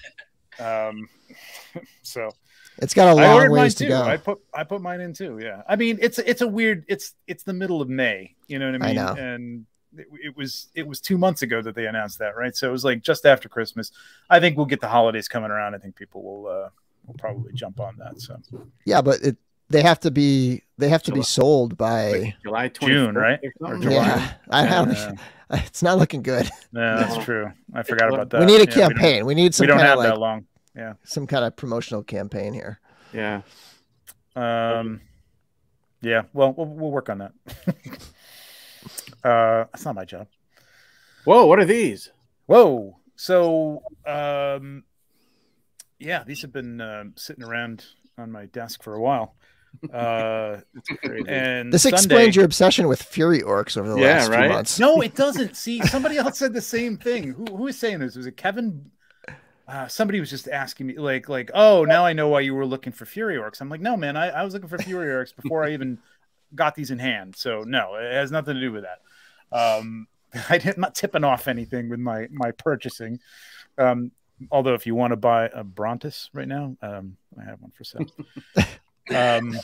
Um, so it's got a long ordered mine ways to too. go. I put I put mine in too. Yeah, I mean it's it's a weird. It's it's the middle of May. You know what I I mean? know. And it, it was it was two months ago that they announced that, right? So it was like just after Christmas. I think we'll get the holidays coming around. I think people will uh, will probably jump on that. So Yeah, but it, they have to be they have to be sold by. Like July 24th June, right? or Or? July. Yeah, I don't. Yeah. It's not looking good. yeah, that's No. true. I forgot about that. we need a Yeah, we campaign. We, need some We don't, kind have of that like long. some kind of promotional campaign here. Yeah. Um, yeah. Well, we'll, we'll work on that. uh, that's not my job. Whoa, what are these? Whoa. So, um, yeah, these have been um sitting around on my desk for a while. Uh, and This Sunday- explains your obsession with Fury Orcs over the Yeah, last few months. No, it doesn't. See, somebody else said the same thing. Who who was saying this? Was it Kevin? Uh, somebody was just asking me, like, like, oh, now I know why you were looking for Fury Orcs. I'm like, no, man, I, I was looking for Fury Orcs before I even got these in hand. So no, it has nothing to do with that. Um, I did, I'm not tipping off anything with my my purchasing. Um, although if you want to buy a Brontus right now, um, I have one for sale. Um,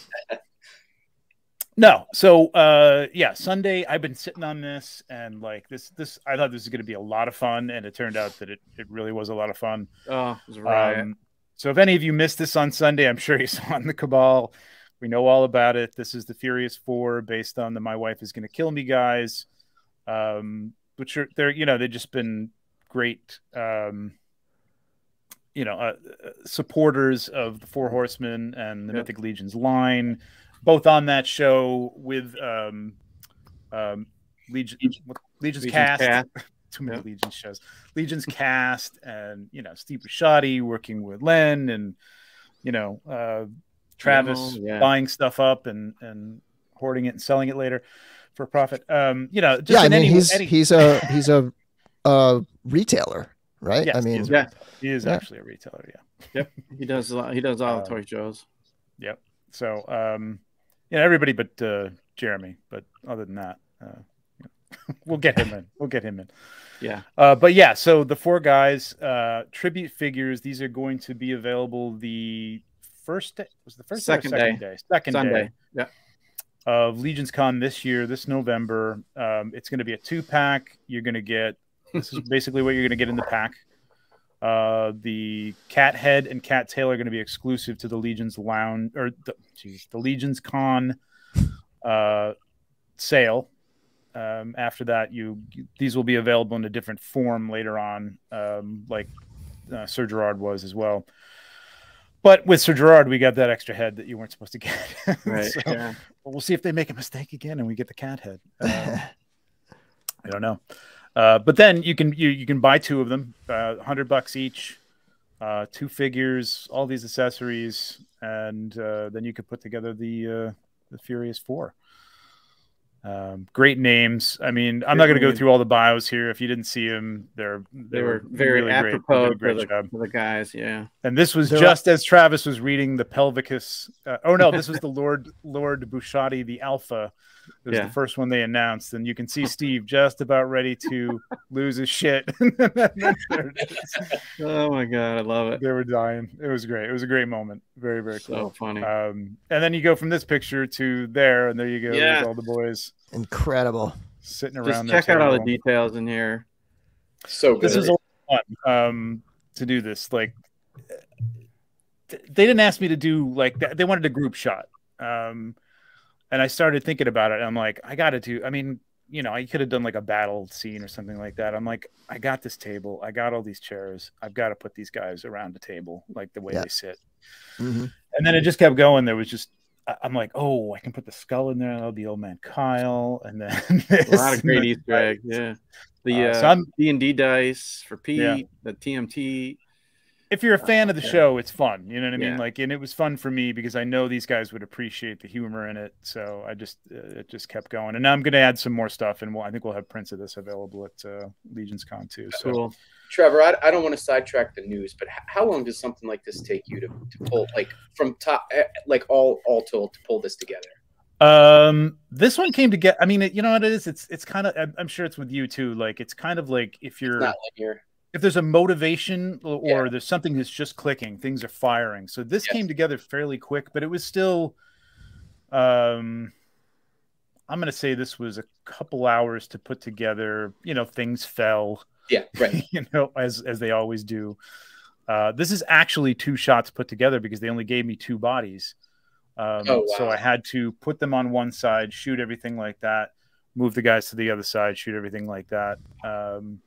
no, so uh, yeah, Sunday I've been sitting on this and like this this I thought this was going to be a lot of fun, and it turned out that it it really was a lot of fun. Oh, it was. Um, so if any of you missed this on Sunday, I'm sure you saw on the Cabal. We know all about it. This is the Furious Four, based on the "My Wife Is Going to Kill Me" guys, um, which are they're you know they've just been great, um, you know, uh, uh, supporters of the Four Horsemen and the Yep. Mythic Legions line, both on that show with um, um, Legion, Legion's Legion's cast cast. too many Yeah. Legion shows. Legion's cast and you know Steve Busciotti working with Len and you know uh, Travis Oh, yeah. buying stuff up and and hoarding it and selling it later for profit. Um, you know, just yeah, I mean any, he's any- he's a he's a a retailer, right? Yes, I he mean, is Yeah. he is Yeah. actually a retailer. Yeah. Yep. He does a lot, he does all the Um, toy shows. Yep. So um, yeah, everybody but uh, Jeremy. But other than that, uh, we'll get him in. We'll get him in. Yeah. Uh, but yeah, so the four guys, uh, tribute figures. These are going to be available the first day. Was the first Second day, or second day? Second Sunday. day Yeah. of Legion's Con this year, this November. Um, it's going to be a two pack. You're going to get this is basically what you're going to get in the pack. Uh, the cat head and cat tail are going to be exclusive to the Legion's lounge or the, geez, the Legion's Con uh, sale. Um, after that, you these will be available in a different form later on, um, like uh, Sir Gerard was as well. But with Sir Gerard, we got that extra head that you weren't supposed to get. Right. so, yeah. we'll see if they make a mistake again and we get the cat head. Uh, I don't know. Uh, but then you can you, you can buy two of them, uh, hundred bucks each, uh, two figures, all these accessories, and uh, then you could put together the uh, the Furious Four. Um, great names. I mean, I'm not going to go through all the bios here. If you didn't see them, they're They were very really great. They apropos for great the, job. for the guys. Yeah. And this was They're just as Travis was reading the Pelvicus. Uh, oh no, this was the Lord Lord Bushati, the Alpha. It was Yeah. the first one they announced, and you can see Steve just about ready to lose his shit. there it is. Oh my god, I love it. They were dying. It was great. It was a great moment. Very very So cool. funny. Um, and then you go from this picture to there, and there you go Yeah. all the boys Incredible. sitting around. their check out all the details in here. So good. this is a lot of fun um, to do this. Like, th- they didn't ask me to do like th- they wanted a group shot, um, and I started thinking about it. And I'm like, I got to do. I mean, you know, I could have done like a battle scene or something like that. I'm like, I got this table. I got all these chairs. I've got to put these guys around the table like the way Yeah. they sit. Mhm. And then it just kept going. There was just. I- I'm like, oh, I can put the skull in there. That'll be old man Kyle, and then A lot of this, great Easter eggs. Yeah. The Uh, uh, so D and D dice for Pete. Yeah. The TMT. If you're a fan of the yeah. show, it's fun. You know what I mean? Yeah. Like, and it was fun for me because I know these guys would appreciate the humor in it. So I just, uh, it just kept going. And now I'm going to add some more stuff, and we'll, I think we'll have prints of this available at uh, Legion's Con too. So Cool. Trevor, I, I don't want to sidetrack the news, but how long does something like this take you to, to pull, like from top, eh, like all all told, to pull this together? um, this one came to get. I mean, it, you know what it is? It's it's kind of. I'm, I'm sure it's with you too. Like, it's kind of like if you're It's not linear. If there's a motivation or Yeah. there's something that's just clicking, things are firing. So this Yes. came together fairly quick, but it was still um I'm going to say this was a couple hours to put together, you know, things fell, Yeah, right. you know, as as they always do. Uh this is actually two shots put together because they only gave me two bodies. Um Oh, so. I had to put them on one side, shoot everything like that, move the guys to the other side, shoot everything like that. Um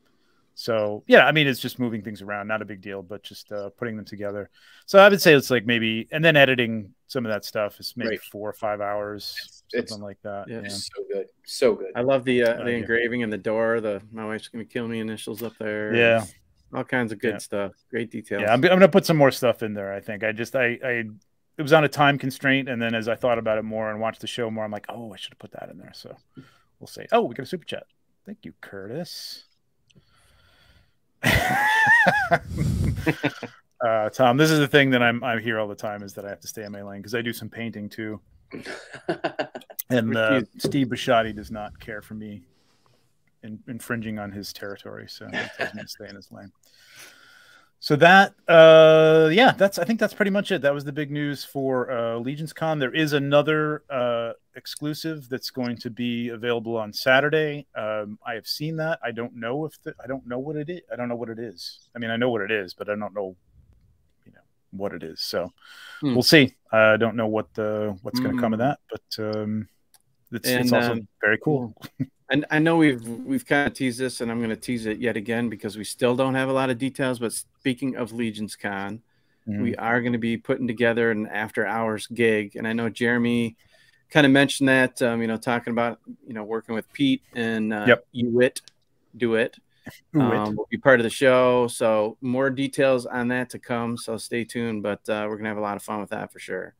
so yeah, I mean it's just moving things around, not a big deal, but just uh, putting them together. So I would say it's like maybe, and then editing some of that stuff is maybe Right. four or five hours, It's- something like that. yeah. Yeah. So good, so good. I love the uh, Oh, the yeah. engraving in the door. The my wife's gonna kill me initials up there. Yeah. All kinds of good Yeah. stuff. Great details. Yeah, I'm, I'm gonna put some more stuff in there. I think I just I I it was on a time constraint, and then as I thought about it more and watched the show more, I'm like, oh, I should have put that in there. So we'll say, Oh, we got a super chat. Thank you, Curtis. uh, Tom, this is the thing that I'm I'm here all the time is that I have to stay in my lane because I do some painting too, and uh, Steve Bishotti does not care for me in, infringing on his territory, so he tells me to stay in his lane. So that, uh, yeah, that's I think that's pretty much it. That was the big news for uh, Legion's Con. There is another uh, exclusive that's going to be available on Saturday. Um, I have seen that. I don't know if the, I don't know what it is. I don't know what it is. I mean, I know what it is, but I don't know, you know, what it is. So Hmm. we'll see. I don't know what the what's going to come of Hmm. that, but um, it's, it's And, also um, very cool. And I know we've we've kind of teased this, and I'm going to tease it yet again because we still don't have a lot of details. But speaking of Legion's Con, Mhm. we are going to be putting together an after hours gig, and I know Jeremy kind of mentioned that. Um, you know, talking about you know working with Pete and uh, Yep. Uwit, do it. Um, will be part of the show. So more details on that to come. So stay tuned. But uh, we're gonna have a lot of fun with that for sure.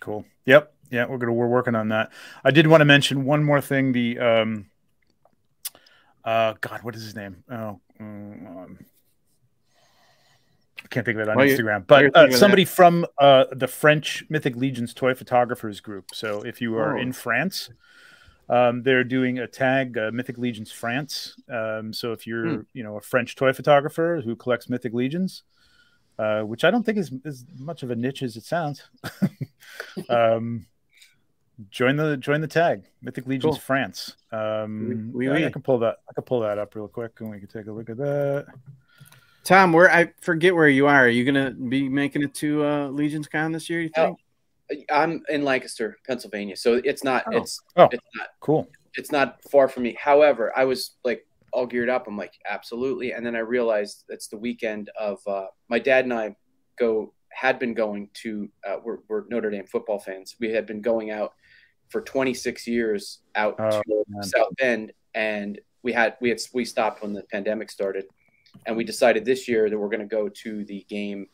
Cool. Yep. Yeah, we're gonna we're working on that. I did want to mention one more thing. The um, uh, God, what is his name? Oh, um, I can't think of it on you- Instagram. But uh, somebody from uh, the French Mythic Legions toy photographers group. So if you are Oh. in France, um, they're doing a tag uh, Mythic Legions France. Um, so if you're Hmm. you know a French toy photographer who collects Mythic Legions, uh, which I don't think is as much of a niche as it sounds. um, join the join the tag Mythic Legions Cool. France. Um, Oui, yeah, oui. I can pull that. I can pull that up real quick, and we can take a look at that. Tom, where I forget where you are. Are you gonna be making it to uh, Legion's Con this year? You Oh. I'm in Lancaster, Pennsylvania, so it's not Oh. it's Oh. it's not Cool. it's not far from me. However, I was like all geared up. I'm like, absolutely. And then I realized it's the weekend of uh, my dad and I go had been going to uh, we're, we're Notre Dame football fans. We had been going out for 26 years out Oh, to man. South Bend, and we had we had we stopped when the pandemic started, and we decided this year that we're going to go to the game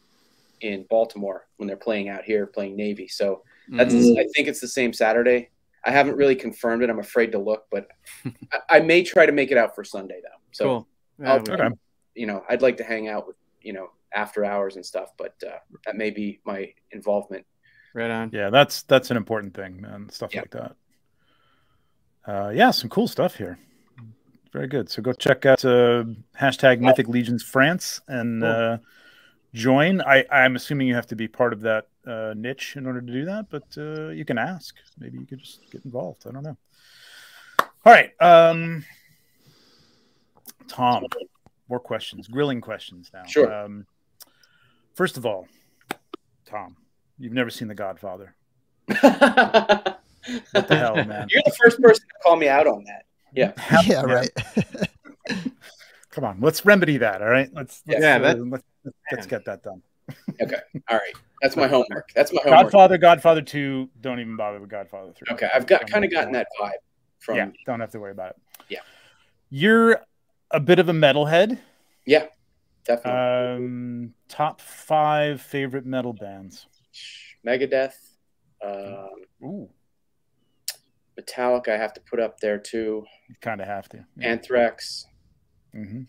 in Baltimore when they're playing out here, playing Navy. So that's Mhm. I think it's the same Saturday. I haven't really confirmed it. I'm afraid to look, but I, I may try to make it out for Sunday though. So cool. Yeah, I'll- Okay. you know, I'd like to hang out with you know after hours and stuff, but uh, that may be my involvement. Right on. Yeah, that's that's an important thing, man. Stuff like that. Uh, yeah, some cool stuff here. Very good. So go check out uh, hashtag Mythic Legions France and Cool. uh, join. I, I'm assuming you have to be part of that uh, niche in order to do that, but uh, you can ask. Maybe you could just get involved. I don't know. All right, um, Tom. More questions, grilling questions now. Sure. Um, first of all, Tom, you've never seen The Godfather. what What the hell, man? You're the first person to call me out on that. yeah, Yeah. right. Come on, let's remedy that. All right, let's let's, Yeah, uh, that- let's, let's get that done. Okay, all right, that's my homework. That's my homework. Godfather, Godfather Two. Don't even bother with Godfather Three. Okay, I've got kind of gotten that vibe from yeah, don't have to worry about it. Yeah. you're a bit of a metalhead. Yeah. Definitely Um, top five favorite metal bands. Megadeth, um, Ooh, Metallica. I have to put up there too. you kind of have to. Anthrax. hmm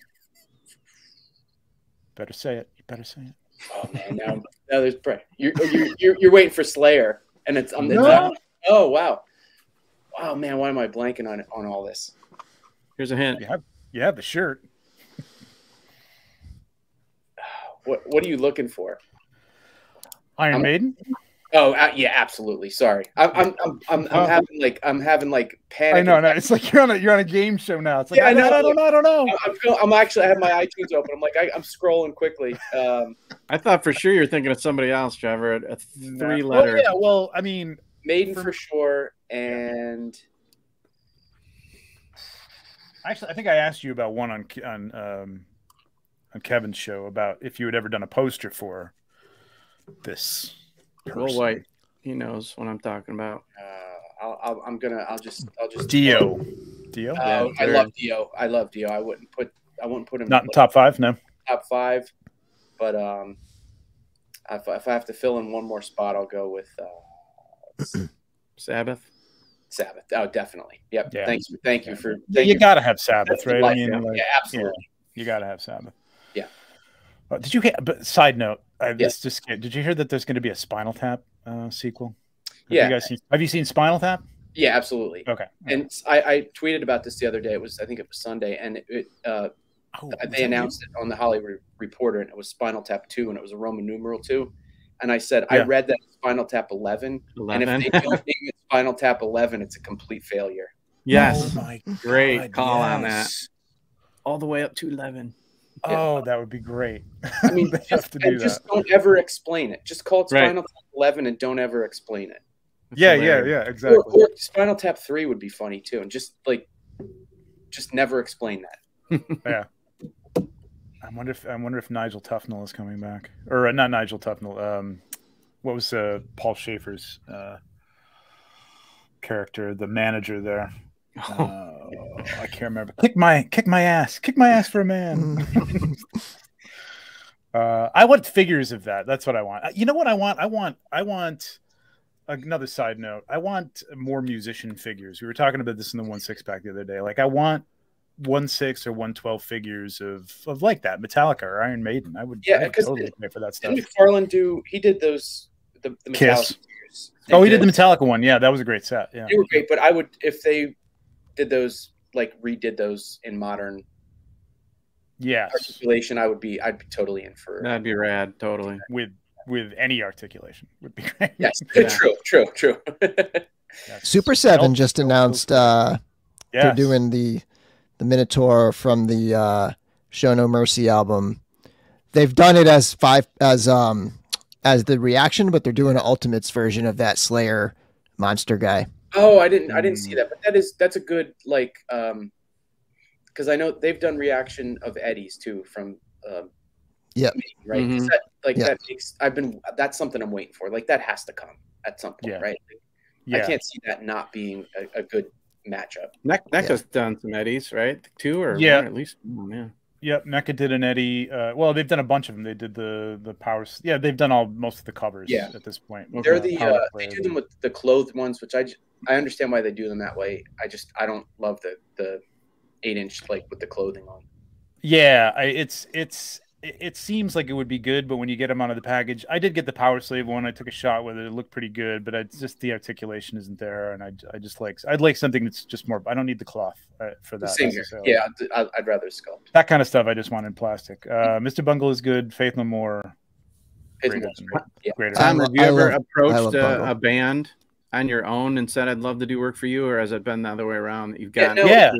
Better say it. You better say it. Oh man, now, now there's Brett. You're, you're you're you're waiting for Slayer, and it's, um, it's No. oh wow, wow man, why am I blanking on on all this? Here's a hint. You have you have the shirt. What what are you looking for? Iron I'm- Maiden. Oh uh, yeah, absolutely. Sorry, I'm I'm I'm, I'm, I'm Oh. having like I'm having like panic. I know, no, it's like you're on a you're on a game show now. It's like Yeah, I, I know. I don't know, I don't know. I'm, I'm, I'm actually I have my iTunes open. I'm like I, I'm scrolling quickly. Um, I thought for sure you're thinking of somebody else, Trevor. A three Well, letter. yeah, well, I mean, Maiden For- for sure, and actually, I think I asked you about one on on um, on Kevin's show about if you had ever done a poster for this. Will. White. He knows what I'm talking about. uh, I'll, I'll I'm gonna I'll just I'll just Dio. Dio. Oh, Yeah, I love Dio. I love Dio. I wouldn't put I wouldn't put him Not in like, top five, no. top five, but um, if, if I have to fill in one more spot, I'll go with uh, Sabbath. Sabbath. Oh, definitely. Yep. Yeah. Thanks. Thank you for. Yeah, Thank you, you. got to have Sabbath, right? I mean, yeah. like, yeah, absolutely. you got to have Sabbath. Yeah. Uh, did you hear? But side note, I, this just did you hear that there's going to be a Spinal Tap uh, sequel? Have Yeah. You guys seen, have you seen Spinal Tap? Yeah, absolutely. Okay. And I, I tweeted about this the other day. It was I think it was Sunday, and it, it uh, Oh, was that they you? announced it on the Hollywood Reporter, and it was Spinal Tap two, and it was a Roman numeral two. And I said I read that Spinal Tap eleven, 11, and if they don't name it Spinal Tap eleven, it's a complete failure. yes. Oh my Great God, call on that. All the way up to eleven. Oh, that would be great. I mean, they just, have to do and just that. don't ever explain it. Just call it Right. Spinal Tap eleven, and don't ever explain it. That's Yeah, yeah, yeah, exactly. Or, or Spinal Tap three would be funny too, and just like, just never explain that. yeah. I wonder if I wonder if Nigel Tufnell is coming back, or uh, not Nigel Tufnell. Um, what was uh, Paul Shaffer's uh, character, the manager there? Uh, I can't remember. Kick my kick my ass. Kick my ass for a man. Uh, I want figures of that. That's what I want. Uh, You know what I want? I want. I want another side note. I want more musician figures. We were talking about this in the one six pack the other day. Like I want one six or one twelve figures of of like that Metallica or Iron Maiden. I would. Yeah, I would 'cause totally pay for that stuff. Didn't McFarlane do? He did those the, the Kiss. Metallica figures. Oh, he did the Metallica one. Yeah, that was a great set. Yeah. They were great, but I would if they did those like redid those in modern yeah articulation, I would be I'd be totally in for. That'd be rad. Totally. With with any articulation would be great. Yes, Yeah. true, true, true. Super Seven just announced uh, Yes. they're doing the the Minotaur from the uh, Show No Mercy album. They've done it as five as um as the reaction, but they're doing an Ultimates version of that Slayer monster guy. Oh, I didn't I didn't see Mm. that, but that is that's a good like um because I know they've done reaction of Eddie's too from um Yep. right 'Cause Mhm. that, like Yeah. that makes I've been that's something I'm waiting for like that has to come at some point Yeah. right Yeah. I can't see that not being a, a good matchup Ne- NECA's done some eddies, right? Two or Yeah. one at least. Oh, yeah. Yep, NECA did an Eddie. Uh, well, they've done a bunch of them. They did the the powers. Yeah, they've done all most of the covers. Yeah. at this point. they're the uh, they do them with the clothed ones which I j- I understand why they do them that way I just I don't love the the eight inch like with the clothing on Yeah, I, it's it's it it seems like it would be good, but when you get them out of the package, I did get the Power Slave one. I took a shot with it. It looked pretty good, but it's just the articulation isn't there, and I, I just like I'd like something that's just more. I don't need the cloth uh, for that. same here yeah I'd, I'd rather sculpt that kind of stuff. I just want in plastic. Uh, Mr. Bungle is good. Faith No More. Greater one's than- great. yeah greater I have you I ever love- approached a, a band on your own and said, "I'd love to do work for you," or has it been the other way around? That you've Yeah, got no, Yeah.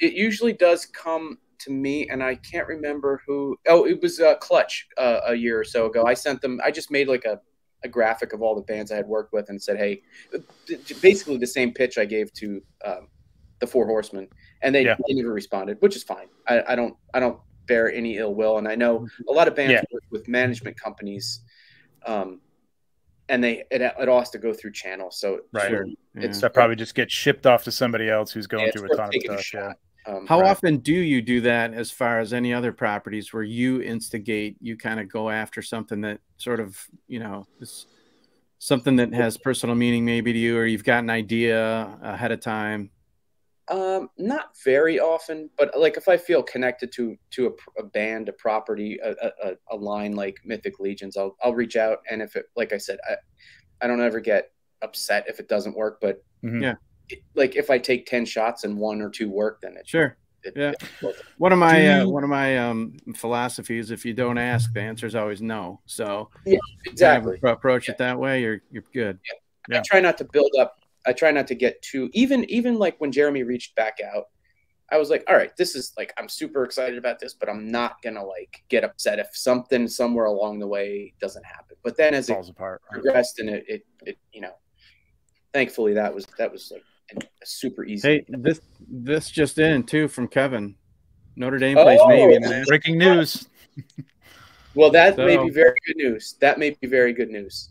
it usually does come to me and i can't remember who oh it was uh, clutch uh, a year or so ago i sent them i just made like a, a graphic of all the bands i had worked with and said hey basically the same pitch i gave to um, the four horsemen and they, Yeah. they never responded which is fine I, I don't i don't bear any ill will and i know a lot of bands Yeah. work with management companies um, and they it, it all has to go through channels so Right. Sure. It's- That probably just gets shipped off to somebody else who's going Yeah, through a ton of stuff. Yeah. um, How Right. often do you do that as far as any other properties where you instigate, you kind of go after something that sort of, you know, is something that has personal meaning maybe to you, or you've got an idea ahead of time? Um, not very often, but like if I feel connected to to a, a band, a property, a, a, a line like Mythic Legions, I'll I'll reach out, and if it, like I said, I I don't ever get upset if it doesn't work, but Mhm. Yeah. it- like if I take ten shots and one or two work, then it, Sure. it, Yeah. it. One of my uh, one of my um, philosophies: if you don't ask, the answer is always no. So yeah, exactly. kind of approach it that way, you're you're good. Yeah. I try not to build up. I try not to get too even even like when Jeremy reached back out, I was like, all right, this is like I'm super excited about this, but I'm not gonna like get upset if something somewhere along the way doesn't happen. But then as it falls apart. right? progressed and it, it, it you know, thankfully that was that was like a super easy. Hey, this this just in too from Kevin. Notre Dame plays Oh! Navy in the national Breaking news. Well, that may be very good news. That may be very good news.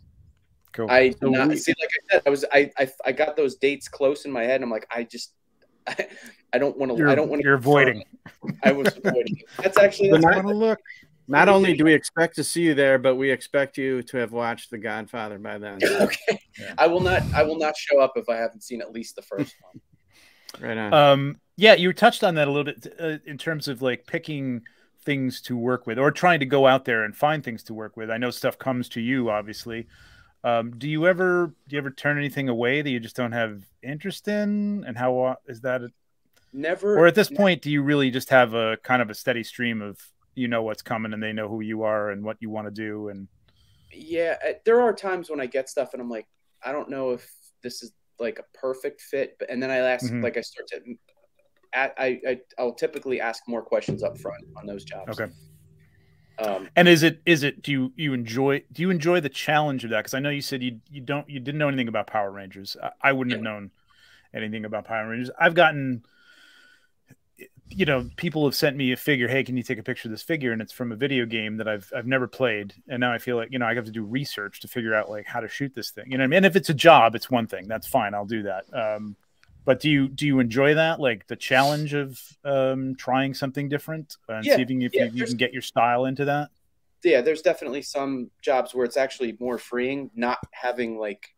Cool. I So not, we- see, like I said, I was I, I I got those dates close in my head. And I'm like, I just I, I don't want to. I don't want to. you're avoiding. I was avoiding. That's actually that's not- Want look. Not only do we expect to see you there, but we expect you to have watched The Godfather by then. okay. Yeah. I will not. I will not show up if I haven't seen at least the first one. Right on. Um, yeah, you touched on that a little bit uh, in terms of like picking things to work with or trying to go out there and find things to work with. I know stuff comes to you, obviously. Um, do you ever do you ever turn anything away that you just don't have interest in? And how is uh, is that? Never. Or at this point, do you really just have a kind of a steady stream of you know what's coming and they know who you are and what you want to do and yeah, uh, there are times when I get stuff and I'm like, I don't know if this is like a perfect fit, but and then I ask, Mhm. like, I start to. I I I'll typically ask more questions up front on those jobs. okay. Um, And is it is it do you you enjoy do you enjoy the challenge of that? Because I know you said you you don't you didn't know anything about Power Rangers. I, I wouldn't have known anything about Power Rangers. I've gotten you know people have sent me a figure. Hey, can you take a picture of this figure? And it's from a video game that I've I've never played, and now I feel like you know I have to do research to figure out like how to shoot this thing. You know, what I mean? and if it's a job, it's one thing. That's fine. I'll do that. Um, but do you do you enjoy that like the challenge of um, trying something different and Yeah, seeing if yeah, you, you can get your style into that? yeah, there's definitely some jobs where it's actually more freeing, not having like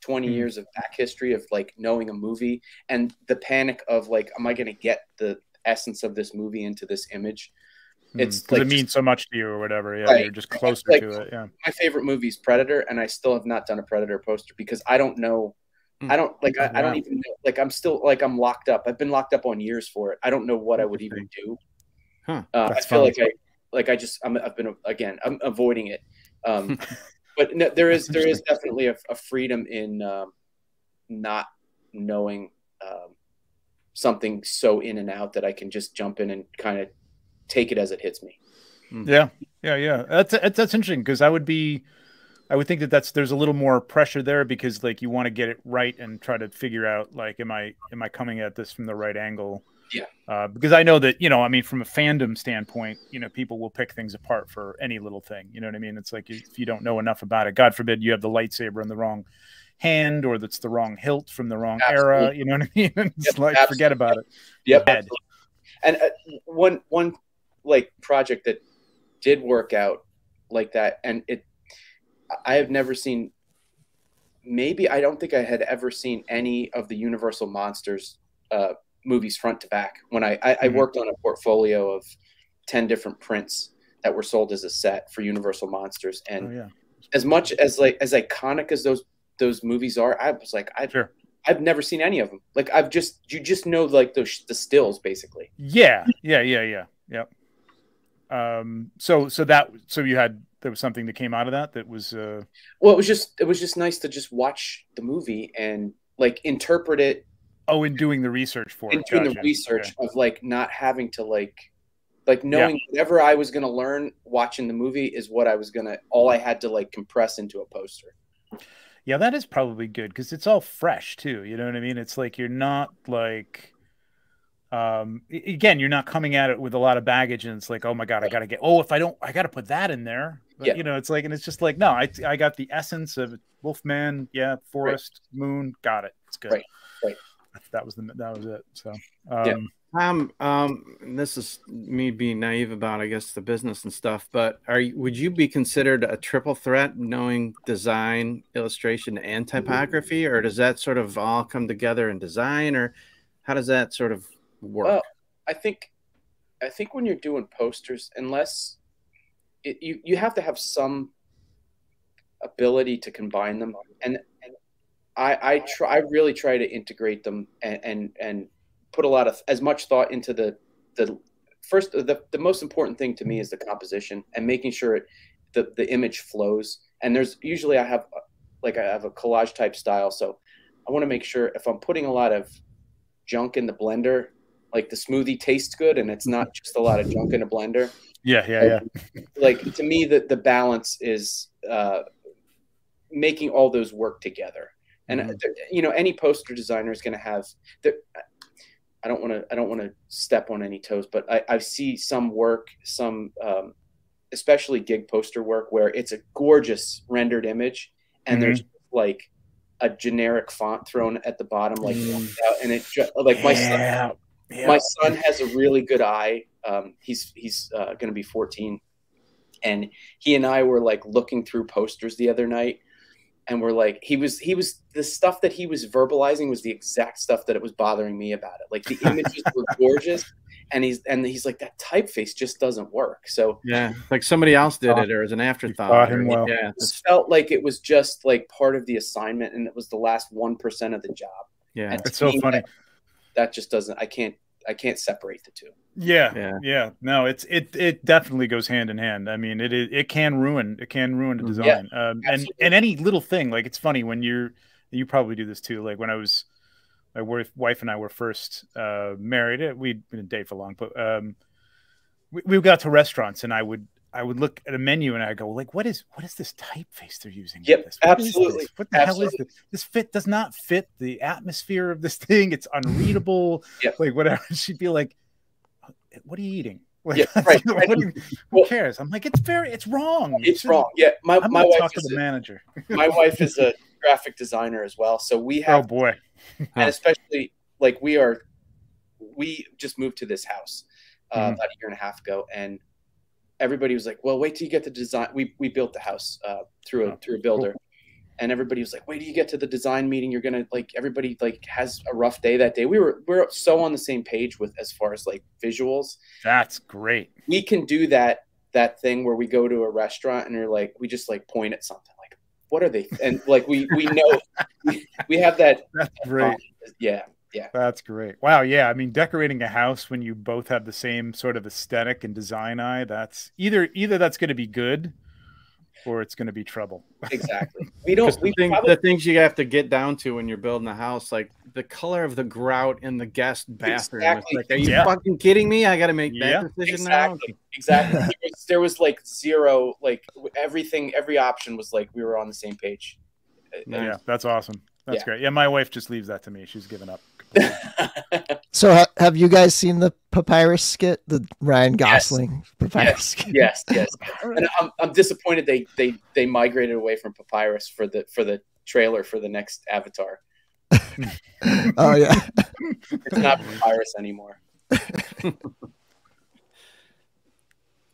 20 Mhm. years of back history of like knowing a movie and the panic of like, am I going to get the essence of this movie into this image? It's because like it means so much to you or whatever. Yeah, Right. you're just closer Like- to it. Yeah, my favorite movie is Predator, and I still have not done a Predator poster because I don't know. Hmm. I don't like. I, I don't even know. Like I'm still like I'm locked up. I've been locked up on years for it. I don't know what I would even do. Huh. Uh, I feel fun. like I like I just I'm, I've been again I'm avoiding it. Um, but no, there is there is definitely a, a freedom in um, not knowing um, something so in and out that I can just jump in and kind of take it as it hits me. Yeah, yeah, yeah. That's that's, that's interesting because I would be, I would think that that's there's a little more pressure there because like you want to get it right and try to figure out like am I am I coming at this from the right angle? Yeah. Uh, because I know that you know I mean from a fandom standpoint, you know people will pick things apart for any little thing. You know what I mean? It's like if you don't know enough about it, God forbid you have the lightsaber in the wrong hand or that's the wrong hilt from the wrong absolutely. era. You know what I mean? it's yep, like absolutely. forget about it. Yep. And uh, one one like project that did work out like that, and it I have never seen. Maybe I don't think I had ever seen any of the Universal Monsters uh, movies front to back. When I I, mm-hmm. I worked on a portfolio of ten different prints that were sold as a set for Universal Monsters, and oh, yeah. as much as like as iconic as those those movies are, I was like, I sure. I've never seen any of them. Like I've just you just know like those the stills basically. Yeah, yeah, yeah, yeah, yep. Um, so so that so you had there was something that came out of that that was. Uh... Well, it was just it was just nice to just watch the movie and like interpret it. Oh, in doing the research for in it. doing gotcha. the research okay. of like not having to like like knowing yeah. whatever I was gonna learn watching the movie is what I was gonna all I had to like compress into a poster. Yeah, that is probably good because it's all fresh too. You know what I mean? It's like you're not like um again, you're not coming at it with a lot of baggage and it's like, oh my god, I gotta get oh if I don't I gotta put that in there. But, yeah. you know, it's like and it's just like, no, I I got the essence of Wolfman, yeah, forest, right. moon, got it. It's good. Right. Right. That was the that was it. So um yeah. Um, um, this is me being naive about, I guess, the business and stuff. But are you, would you be considered a triple threat, knowing design, illustration, and typography, or does that sort of all come together in design, or how does that sort of work? Well, I think, I think when you're doing posters, unless it, you you have to have some ability to combine them, and, and I I try I really try to integrate them and and and put a lot of as much thought into the the first the, the most important thing to me is the composition and making sure it, the the image flows. And there's usually i have like i have a collage type style. So i want to make sure if i'm putting a lot of junk in the blender like the smoothie tastes good and it's not just a lot of junk in a blender yeah yeah yeah like to me the the balance is uh making all those work together and mm-hmm. you know any poster designer is going to have I don't want to I don't want to step on any toes, but I, I see some work, some um, especially gig poster work where it's a gorgeous rendered image and mm-hmm. there's like a generic font thrown at the bottom, like mm. and it just like my yeah. son, yeah. my son has a really good eye. Um, he's he's uh, going to be 14, and he and I were like looking through posters the other night, and we're like he was he was the stuff that he was verbalizing was the exact stuff that it was bothering me about it. Like the images were gorgeous and he's and he's like that typeface just doesn't work. So yeah like somebody else did it or as an afterthought. him well. yeah it felt like it was just like part of the assignment and it was the last 1% of the job. Yeah. It's so funny. that, that just doesn't i can't I can't separate the two. Yeah, yeah, yeah. No, it's it it definitely goes hand in hand. I mean, it it, it can ruin it can ruin a mm-hmm. design. Yeah, um, and and any little thing like it's funny when you're you probably do this too. Like when I was my wife and I were first uh, married, we'd been a date for long, but um, we, we got to restaurants and I would I would look at a menu and I go like, what is what is this typeface they're using? Yep, what absolutely. What the absolutely. hell is this? This fit does not fit the atmosphere of this thing. It's unreadable. yep. Like whatever. She'd be like, "What are you eating?" Like, yeah, right. right. You, who well, cares? I'm like, it's very, it's wrong. It's, it's wrong. Yeah, my I'm my wife talk to the a, manager. my wife is a graphic designer as well, so we have. Oh boy, and especially like we are, we just moved to this house uh, mm-hmm. about a year and a half ago, and everybody was like, "Well, wait till you get the design." We we built the house uh, through a oh, through a builder, cool. and everybody was like, "Wait till you get to the design meeting. You're gonna like everybody like has a rough day that day." We were we we're so on the same page with as far as like visuals. That's great. We can do that that thing where we go to a restaurant and you're like, we just like point at something like, "What are they?" And like we we know we, we have that. That's great. yeah, yeah. That's great. Wow. Yeah. I mean, decorating a house when you both have the same sort of aesthetic and design eye, that's either either that's going to be good or it's going to be trouble. Exactly. We don't. We the, thing, probably, the things you have to get down to when you're building a house, like the color of the grout in the guest bathroom. Exactly. Like, are you Yeah. fucking kidding me? I got to make that Yeah. decision now. exactly. Exactly. there, was, there was like zero. Like everything. Every option was like we were on the same page. Nice. Yeah, that's awesome. That's Yeah. great. Yeah, my wife just leaves that to me. She's given up. So ha- have you guys seen the papyrus skit, the Ryan Gosling papyrus Yes. skit? yes. Yes. And I'm, I'm disappointed they they they migrated away from Papyrus for the for the trailer for the next Avatar. Oh yeah. It's not Papyrus anymore.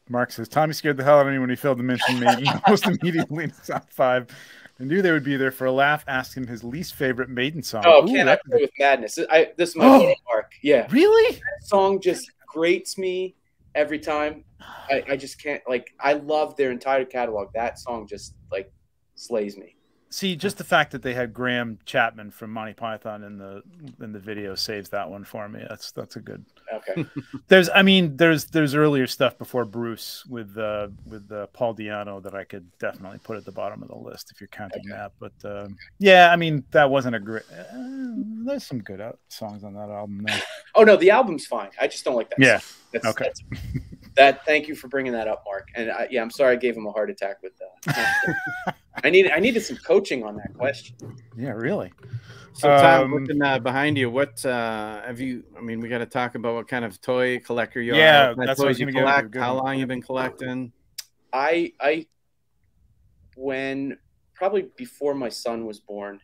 Mark says Tommy scared the hell out of me when he failed to mention me almost immediately in the top five. I knew they would be there for a laugh. Asked him his least favorite Maiden song. Oh, Ooh, can I play with madness? I this is my Oh. mark. Yeah, really? that song just grates me every time. I, I just can't like. I love their entire catalog. That song just like slays me. See, just the fact that they had Graham Chapman from Monty Python in the in the video saves that one for me. That's that's a good. Okay. There's, I mean, there's there's earlier stuff before Bruce with uh, with uh, Paul Di'Anno that I could definitely put at the bottom of the list if you're counting Okay. that. But uh, yeah, I mean, that wasn't a great. Uh, there's some good uh, songs on that album. Though. Oh no, the album's fine. I just don't like that. Yeah. song. That's, Okay. that's- that. Thank you for bringing that up, Mark. And I, yeah, I'm sorry I gave him a heart attack with that. I needed I needed some coaching on that question. Yeah, really. So, Tom, Um, looking uh, behind you, what uh, have you? I mean, we got to talk about what kind of toy collector you Yeah, are. What kind of that's what I was you gonna collect. Good How one. long you been collecting? I I when probably before my son was born,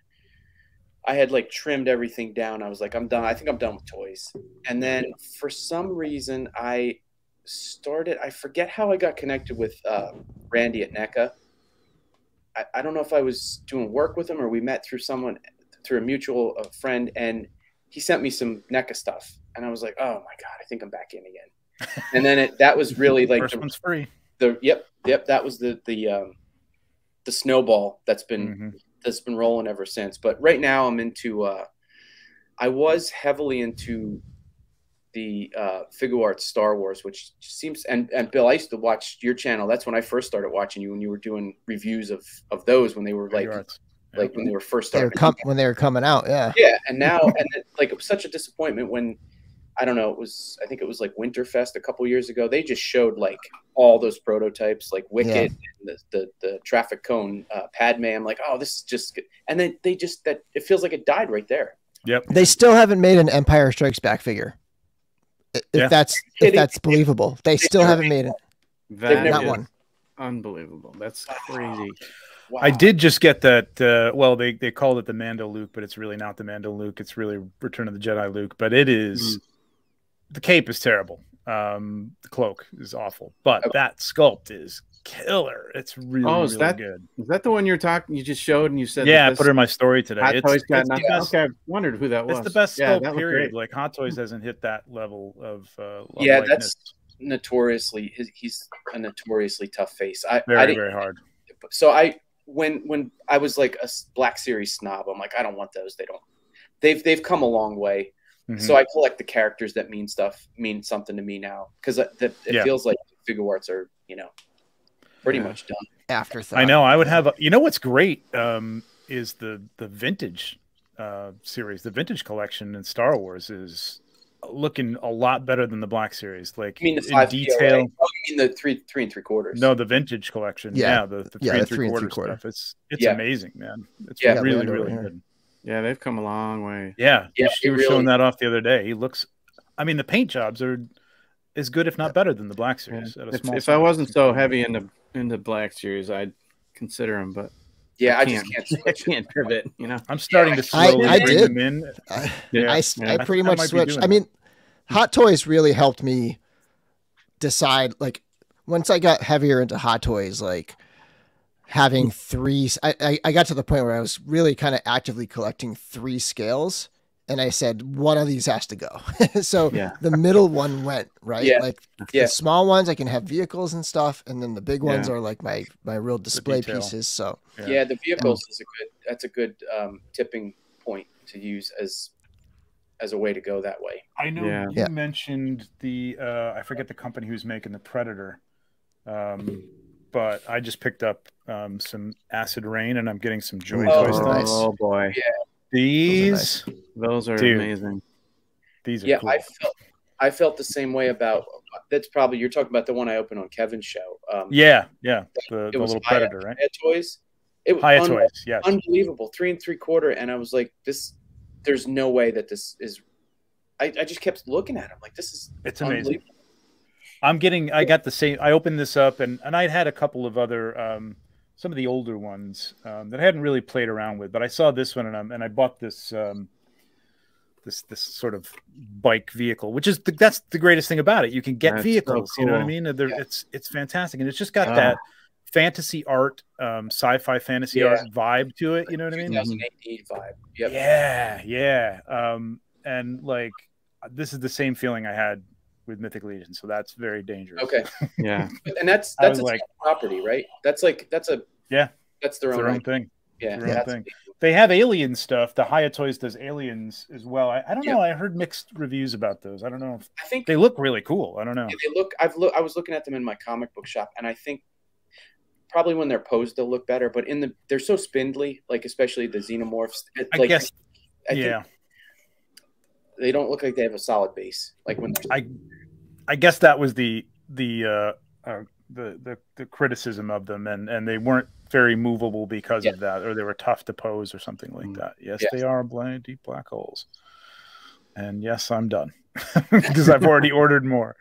I had like trimmed everything down. I was like, I'm done. I think I'm done with toys. And then for some reason, I started. I forget how I got connected with uh, Randy at NECA. I, I don't know if I was doing work with him or we met through someone through a mutual uh, friend, and he sent me some NECA stuff, and I was like, oh my god, I think I'm back in again. and then it, that was really like First the, one's free. the yep yep that was the the um the snowball that's been Mhm. that's been rolling ever since but right now i'm into uh i was heavily into the uh Figuarts star wars which seems and and bill i used to watch your channel that's when i first started watching you when you were doing reviews of of those when they were like Figuarts. Yeah. like when they were first They were starting com- when they were coming out. Yeah. yeah and now and it, like it was such a disappointment when i don't know it was i think it was like winterfest a couple years ago they just showed like all those prototypes like Wicket and the, the the traffic cone uh padme i'm like oh this is just good. and then they just that it feels like it died right there Yep. They still haven't made an Empire Strikes Back figure. I- If Yeah. that's if Kidding. that's believable, they still haven't made it. That Not is one. unbelievable. That's crazy. wow. I did just get that. Uh, well, they they called it the Mando Luke, but it's really not the Mando Luke. It's really Return of the Jedi Luke. But it is the cape is terrible. Um, the cloak is awful, but Okay. that sculpt is killer. It's really, Oh, is really that- good. Is that the one you're talking? You just showed and you said. Yeah, I put her in my story today. Hot It's, Toys got it's the best. Okay, I wondered who that was. It's the best Yeah, sculpt period. great. Like Hot Toys hasn't hit that level of. Uh, of yeah likeness. that's notoriously his, he's a notoriously tough face i, I very didn't very hard. so I when when I was like a Black Series snob, I'm like, I don't want those. They don't. They've they've come a long way. Mhm. So I collect the characters that mean stuff, mean something to me now, because it, it Yeah. feels like Figuarts are you know pretty Yeah. much done. Afterthought. I know. I would have. A, you know what's great um, is the the vintage uh, series. The vintage collection in Star Wars is looking a lot better than the Black series. Like You mean the in five detail. POA? Oh, you mean the three three and three quarters? No, the vintage collection. Yeah. Yeah, the, the three, Yeah, and the three, three and quarter three-quarter. stuff. It's it's Yeah. amazing, man. It's Yeah. really really here. good. Yeah, they've come a long way. Yeah, Yeah, she was really- showing that off the other day. He looks. I mean, the paint jobs are as good, if not better, than the Black Yeah. series. At a If, small if I wasn't so heavy into into Black Series, I'd consider them, but yeah, I I just can't I can't pivot. You know. I'm starting to slowly I bring did. them in. I, Yeah. I, s- yeah. I I pretty I much might switched. I mean, Hot Toys really helped me decide. Like once I got heavier into Hot Toys, like having three, I, I, I got to the point where I was really kind of actively collecting three scales. And I said, one of these has to go. so Yeah. the middle one went, right? Yeah. Like Yeah. the small ones, I can have vehicles and stuff. And then the big ones are like my, my real display pieces. So Yeah, the vehicles is a good. That's a good um, tipping point to use as as a way to go that way. I know Yeah. you Yeah. mentioned the uh, I forget the company who's making the Predator, um, but I just picked up um, some Acid Rain, and I'm getting some Joy Oh, Toy stuff. nice. Oh boy, These, those are Dude. amazing. these are Yeah, cool. I felt I felt the same way about. That's probably you're talking about the one I opened on Kevin's show. Um, yeah, yeah, the, it the was little Hiya- predator, right? Hiya toys. It was Hiya un- Toys, yes. unbelievable, three and three quarter, and I was like, this. There's no way that this is. I, I just kept looking at him like this is It's amazing. I'm getting. I got the same. I opened this up, and and I had a couple of other, um, some of the older ones um, that I hadn't really played around with, but I saw this one, and I and I bought this. Um, this this sort of bike vehicle, which is the, that's the greatest thing about it. You can get That's so vehicles. You know what I mean? Yeah. It's it's fantastic, and it's just got that fantasy art, um, sci-fi fantasy Yeah. art vibe to it. You know what I mean? 2008 vibe. Yep. Yeah, yeah. Um, and like this is the same feeling I had with Mythic Legion, so that's very dangerous. Okay, Yeah, and that's that's was a like- property, right? That's like that's a Yeah. That's their It's own. their own thing. Yeah, their own thing. They have alien stuff. The Hiya Toys does aliens as well. I, I don't know. I heard mixed reviews about those. I don't know if I think they look really cool. I don't know. they look. I've look. I was looking at them in my comic book shop, and I think probably when they're posed they'll look better. But in the they're so spindly, like especially the xenomorphs. it- I guess. I think yeah. They don't look like they have a solid base. Like when they're I I guess that was the the uh, uh the, the the criticism of them and and they weren't very movable because of that or they were tough to pose or something like Mm. that. Yes, Yes. they are blind deep black holes. And yes, I'm done because I've already ordered more.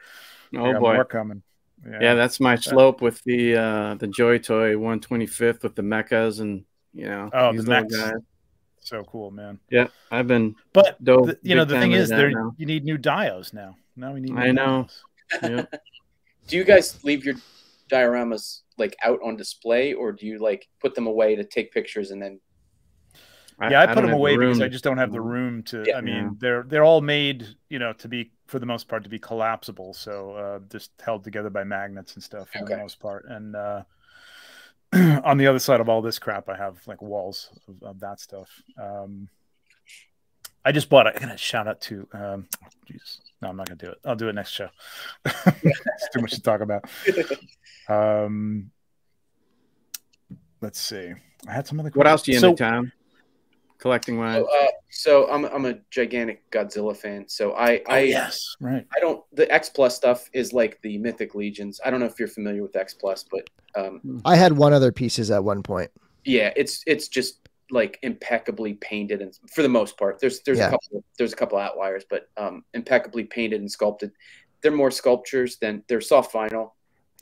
Oh got boy. more coming. Yeah, that's my slope with the uh the Joy Toy 125th with the mechas and you know Oh, these the little guys. So cool, man. Yeah, I've been But the, you know the thing is there now. you need new dios now. Now we need. I new know. dios. yeah. do you guys leave your dioramas like out on display, or do you like put them away to take pictures and then? yeah, I, put don't them have the away because. I just don't have the room to. Yeah. I mean, Yeah. they're they're all made, you know, to be for the most part to be collapsible, so uh, just held together by magnets and stuff for the most part. And uh, on the other side of all this crap, I have like walls of, of that stuff. Um, I just bought it. I'm gonna shout out to. Um, Jesus, no, I'm not gonna do it. I'll do it next show. it's too much to talk about. Um, let's see. I had some other. What else do you so, into town? Collecting wise. So, uh, so I'm I'm a gigantic Godzilla fan. So I Oh, I yes, right. I don't the X Plus stuff is like the Mythic Legions. I don't know if you're familiar with X Plus, but um, I had one other pieces at one point. yeah, it's it's just like impeccably painted and for the most part. There's there's Yeah. a couple there's a couple outliers, but um, impeccably painted and sculpted. They're more sculptures than they're soft vinyl.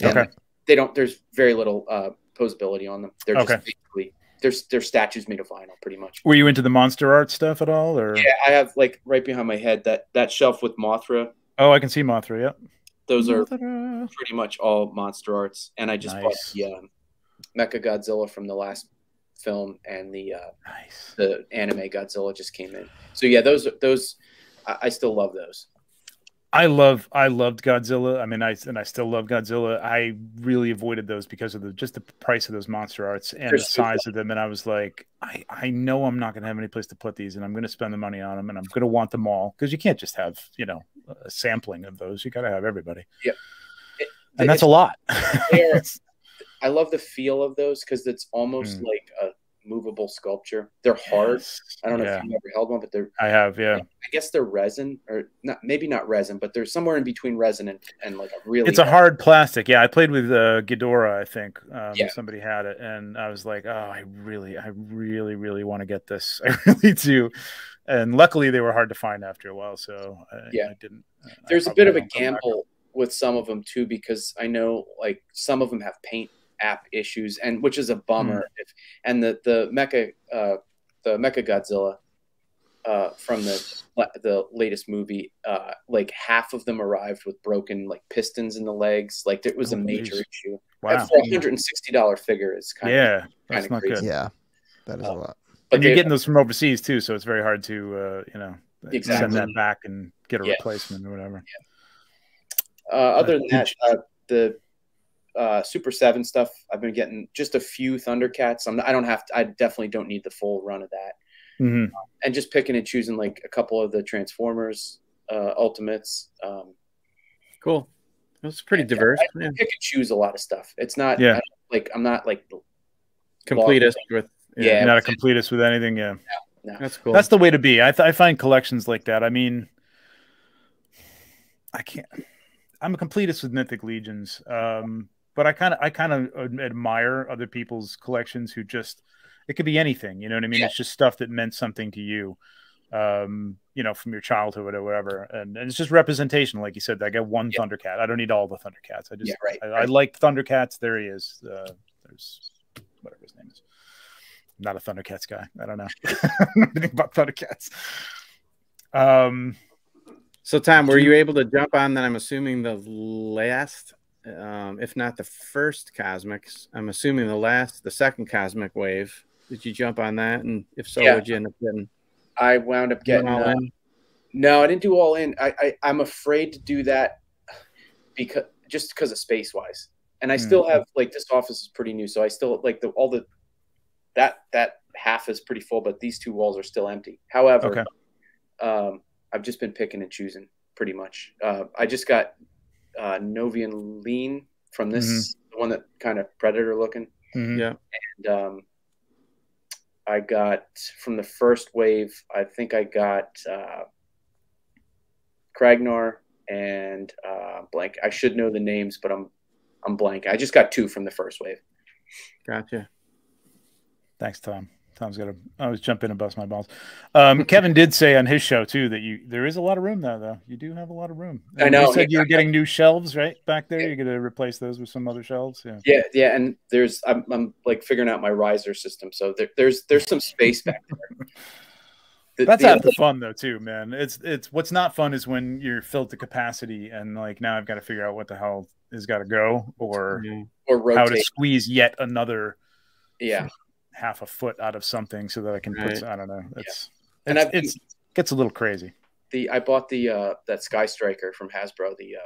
Okay. They don't. There's very little uh, posability on them. They're Okay. just basically they're they're statues made of vinyl, pretty much. Were you into the monster art stuff at all, or? Yeah, I have like right behind my head that that shelf with Mothra. Oh, I can see Mothra. Yep. Those are Mothra. pretty much all monster arts, and I just bought the um, Mecha Godzilla from the last film, and the uh, nice. the anime Godzilla just came in. So yeah, those those I, I still love those. I love. I loved Godzilla. I mean, I and I still love Godzilla. I really avoided those because of the just the price of those monster arts and They're the size of them. And I was like, I I know I'm not going to have any place to put these, and I'm going to spend the money on them, and I'm going to want them all because you can't just have you know a sampling of those. You got to have everybody. Yeah, It- and that's a lot. I love the feel of those because it's almost Mm. like a movable sculpture. They're hard. Yes. I don't know Yeah, if you've ever held one, but they're I have. Yeah. I guess they're resin or not maybe not resin, but they're somewhere in between resin and, and like a really It's a hard plastic. Yeah, I played with uh, Ghidorah. I think um, Yeah. somebody had it, and I was like, "Oh, I really, I really, really want to get this. I really do." And luckily, they were hard to find after a while, so I, Yeah. I didn't. uh, there's a bit of a won't come back. gamble with some of them too because I know like some of them have paint app issues and which is a bummer. Hmm. If, and the the mecha uh, the Mecha Godzilla uh, from the the latest movie, uh, like half of them arrived with broken like pistons in the legs. Like it was Oh, a major geez. issue. Wow. And for a hundred and sixty dollar figure is kind of Yeah, that's not crazy. good. Yeah, that is a Oh. lot. but and you're they- getting those from overseas too, so it's very hard to, uh, you know, send that back and get a Yeah. replacement or whatever. Uh, other than that, uh, the uh, Super Seven stuff, I've been getting just a few Thundercats. I'm, I don't have to. I definitely don't need the full run of that. hmm And just picking and choosing like a couple of the Transformers uh, Ultimates. Um, Cool. That's pretty diverse. Yeah. pick and choose a lot of stuff. It's not Yeah. Like I'm not like Completist with Yeah. You're not a completist with anything. Yeah. That's cool. That's the way to be. I, th- I find collections like that. I mean, I can't. I'm a completist with Mythic Legions, um, but I kind of I kind of admire other people's collections who just it could be anything. You know what I mean? Yeah. It's just stuff that meant something to you, um, you know, from your childhood or whatever. And, and it's just representation, like you said. I get one Yeah. Thundercat. I don't need all the Thundercats. I just Yeah, right, I, I like Thundercats. There he is. Uh, there's whatever his name is. I'm not a Thundercats guy. I don't know. I don't know anything about Thundercats. Um, So, Tom, were you able to jump on that? I'm assuming the last, um, if not the first Cosmics, I'm assuming the last, the second Cosmic wave. Did you jump on that? And if so, Yeah. would you end up getting, I wound up getting all uh, in? No, I didn't do all in. I, I I'm afraid to do that because just because of space wise. And I still Mhm. have like this office is pretty new, so I still like the all the that that half is pretty full, but these two walls are still empty. However, Okay. um, I've just been picking and choosing pretty much. Uh, I just got uh, Novian Lean from this the one that kind of predator looking, mhm. Yeah. and um, I got from the first wave. I think I got uh, Kragnar and uh, blank. I should know the names, but I'm I'm blank. I just got two from the first wave. Gotcha. Thanks, Tom. Tom's got to always jump in and bust my balls. Um, Kevin did say on his show too that you there is a lot of room there, though. You do have a lot of room. I know. You said you were getting new shelves right back there. Yeah. You're going to replace those with some other shelves. Yeah. Yeah, yeah, and there's I'm, I'm like figuring out my riser system, so there, there's there's some space back there. The- That's the half the fun though, too, man. It's it's what's not fun is when you're filled to capacity and like now I've got to figure out what the hell has got to go or or how to squeeze yet another Yeah, half a foot out of something so that I can put. I don't know. It's And it's, I've gets a little crazy. the I bought the uh that Sky Striker from Hasbro, the uh,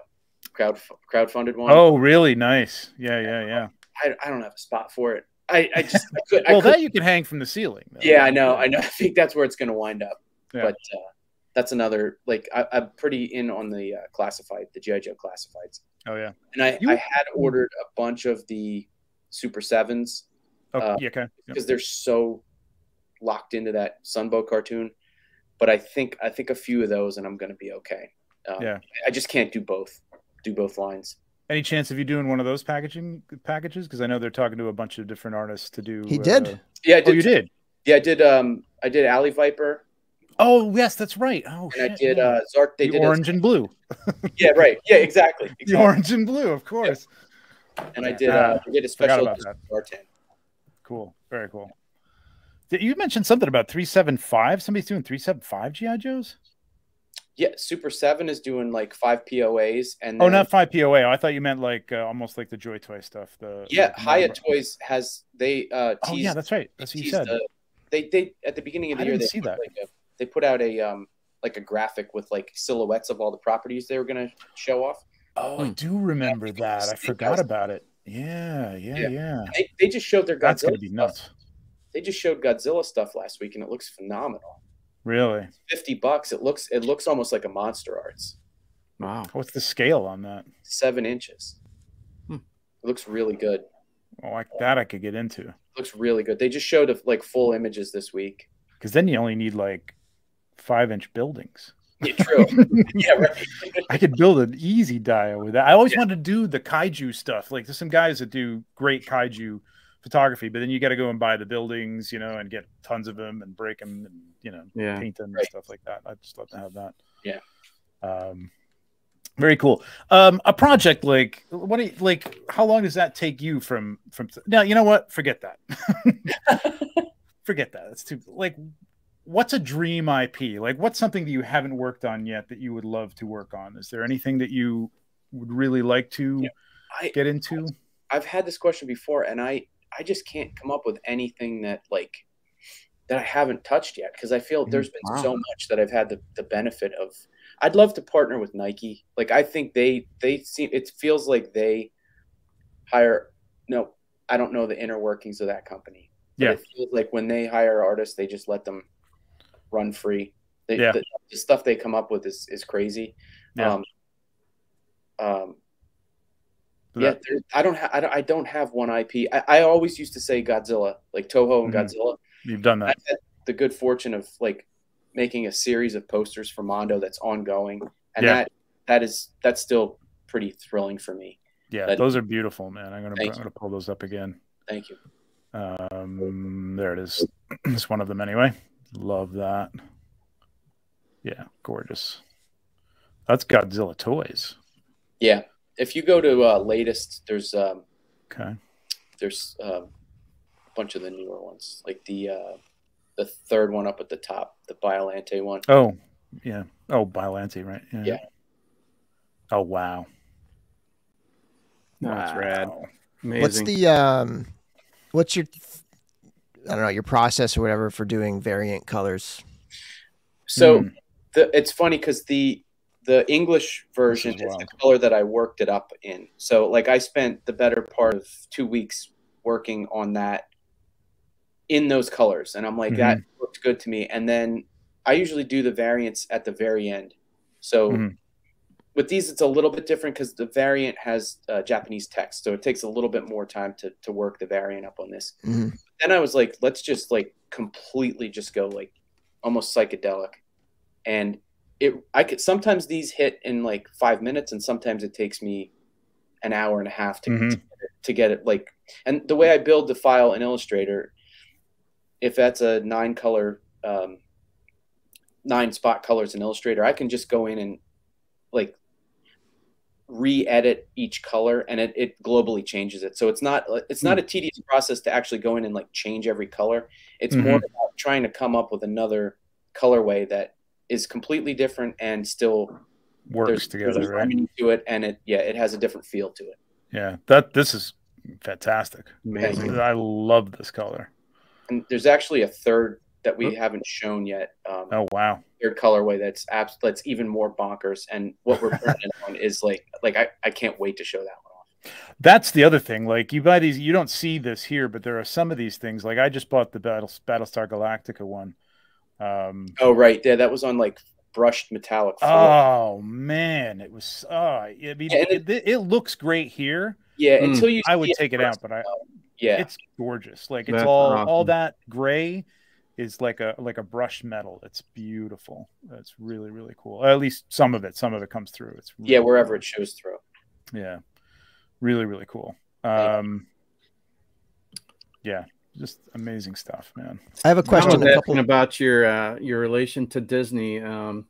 crowd crowdfunded one. Oh, really nice. Yeah, yeah, yeah. I, I don't have a spot for it. I, I just I could, I Well, could- that you can hang from the ceiling. though. yeah, I know, I know. I think that's where it's going to wind up. Yeah. But uh, that's another like I, I'm pretty in on the uh, classified, the GI Joe classifieds, Oh yeah. and I You- I had ordered a bunch of the Super Sevens Oh, Uh, yeah, okay. Yep. because they're so locked into that Sunbow cartoon. But I think I think a few of those, and I'm going to be okay. Um, Yeah. I just can't do both. Do both lines. Any chance of you doing one of those packaging packages? Because I know they're talking to a bunch of different artists to do. He did. uh, Yeah, I Oh, did. you did. Yeah, I did. Um, I did Alley Viper, Oh, yes, that's right. Oh, and I did yeah. uh, Zark. They the did a- orange and blue. yeah, right. Yeah, exactly. The orange and blue, of course. And I did. Uh, I did a special about. Zartan. Cool. Very cool. Did you mentioned something about 375? Somebody's doing 375 GI Joes? Yeah, Super Seven is doing like five POAs, and Oh, not 5 POA. I thought you meant like uh, almost like the Joy Toy stuff. The yeah. the- Hiya Toys has they uh Oh, yeah, that's right. That's what you said. they they at the beginning of the I year they see put that. Like a, they put out a um like a graphic with like silhouettes of all the properties they were gonna show off. Oh, I do remember that. I forgot about it. Yeah, yeah, yeah. Yeah. They, they just showed their That's Godzilla. going to be stuff. They just showed Godzilla stuff last week, and it looks phenomenal. Really? Fifty bucks. It looks it looks almost like a Monster Arts. Wow. What's the scale on that? Seven inches. Hmm. It looks really good. Oh, like that I could get into. looks really good. They just showed like full images this week. Because then you only need like five inch buildings. Yeah, true. yeah, right. I could build an easy dial with that. I always Yeah. wanted to do the kaiju stuff. Like there's some guys that do great kaiju photography, but then you got to go and buy the buildings, you know, and get tons of them and break them and you know Yeah. paint them and stuff like that. I'd just love to have that. Yeah. Um, very cool. Um, a project like what? Do you, like how long does that take you from from? Now you know what? Forget that. Forget that. It's too like. What's a dream IP? Like, what's something that you haven't worked on yet that you would love to work on? Is there anything that you would really like to Yeah. I get into? I've had this question before, and I I just can't come up with anything that like that I haven't touched yet because I feel mm, there's been Wow. so much that I've had the, the benefit of. I'd love to partner with Nike. Like I think they they seem it feels like they hire. No, I don't know the inner workings of that company. Yeah. it feels like when they hire artists, they just let them run free. They, Yeah. the, the stuff they come up with is is crazy. Yeah. Um, um, Yeah, there, I don't. Ha- I don't. I don't have one IP. I, I always used to say Godzilla, like Toho and Mhm. Godzilla. you've done I that. had the good fortune of like making a series of posters for Mondo that's ongoing, and Yeah. that that is that's still pretty thrilling for me. Yeah, that- those are beautiful, man. I'm gonna, I'm gonna pull those up again. Thank you. Um, there it is. it's one of them anyway. Love that. Yeah, gorgeous. That's Godzilla toys. Yeah, if you go to uh, latest, there's um, Okay. there's um, a bunch of the newer ones, like the uh, the third one up at the top, the Biolante one. Oh, yeah. Oh, Biolante, right? Yeah. Oh, wow. No, it's rad. Wow. Amazing. What's the um, what's your I don't know your process or whatever for doing variant colors? So Hmm. the, it's funny because the the English version is is, the color that I worked it up in. So like I spent the better part of two weeks working on that in those colors, and I'm like that Mm-hmm. looked good to me. And then I usually do the variants at the very end. So Mhm. with these, it's a little bit different because the variant has uh, Japanese text, so it takes a little bit more time to to work the variant up on this Mhm. Then I was like, let's just like completely just go like almost psychedelic. And it I could sometimes these hit in like five minutes and sometimes it takes me an hour and a half to, Mhm. to, get it, to get it like and the way I build the file in Illustrator, if that's a nine color um, nine spot colors in Illustrator, I can just go in and like re-edit each color and it, it globally changes it so it's not it's not a tedious process to actually go in and like change every color it's more about trying to come up with another colorway that is completely different and still Works there's, together, there's right? harmony to it and it yeah it has a different feel to it Yeah. That this is fantastic. Amazing. I love this color. and there's actually a third that we haven't shown yet um, Oh wow. Third colorway that's abs- that's even more bonkers and what we're printing on is like like I, I can't wait to show that one off That's the other thing. Like you buy these, you don't see this here, but there are some of these things. Like I just bought the Battle Battlestar Galactica one. Um, oh right yeah that was on like brushed metallic foil. oh man, it was. Oh, I mean, Yeah, and it, it, looks great here. yeah Mm. until you I would take it out, but I yeah it's gorgeous. Like it's That's all all that gray is like a like a brushed metal. It's beautiful. It's really really cool. At least some of it. Some of it comes through. It's yeah wherever cool. it shows through Yeah, really really cool. Um, yeah, just amazing stuff, man. I have a question. A couple. about your uh, your relation to Disney. Um,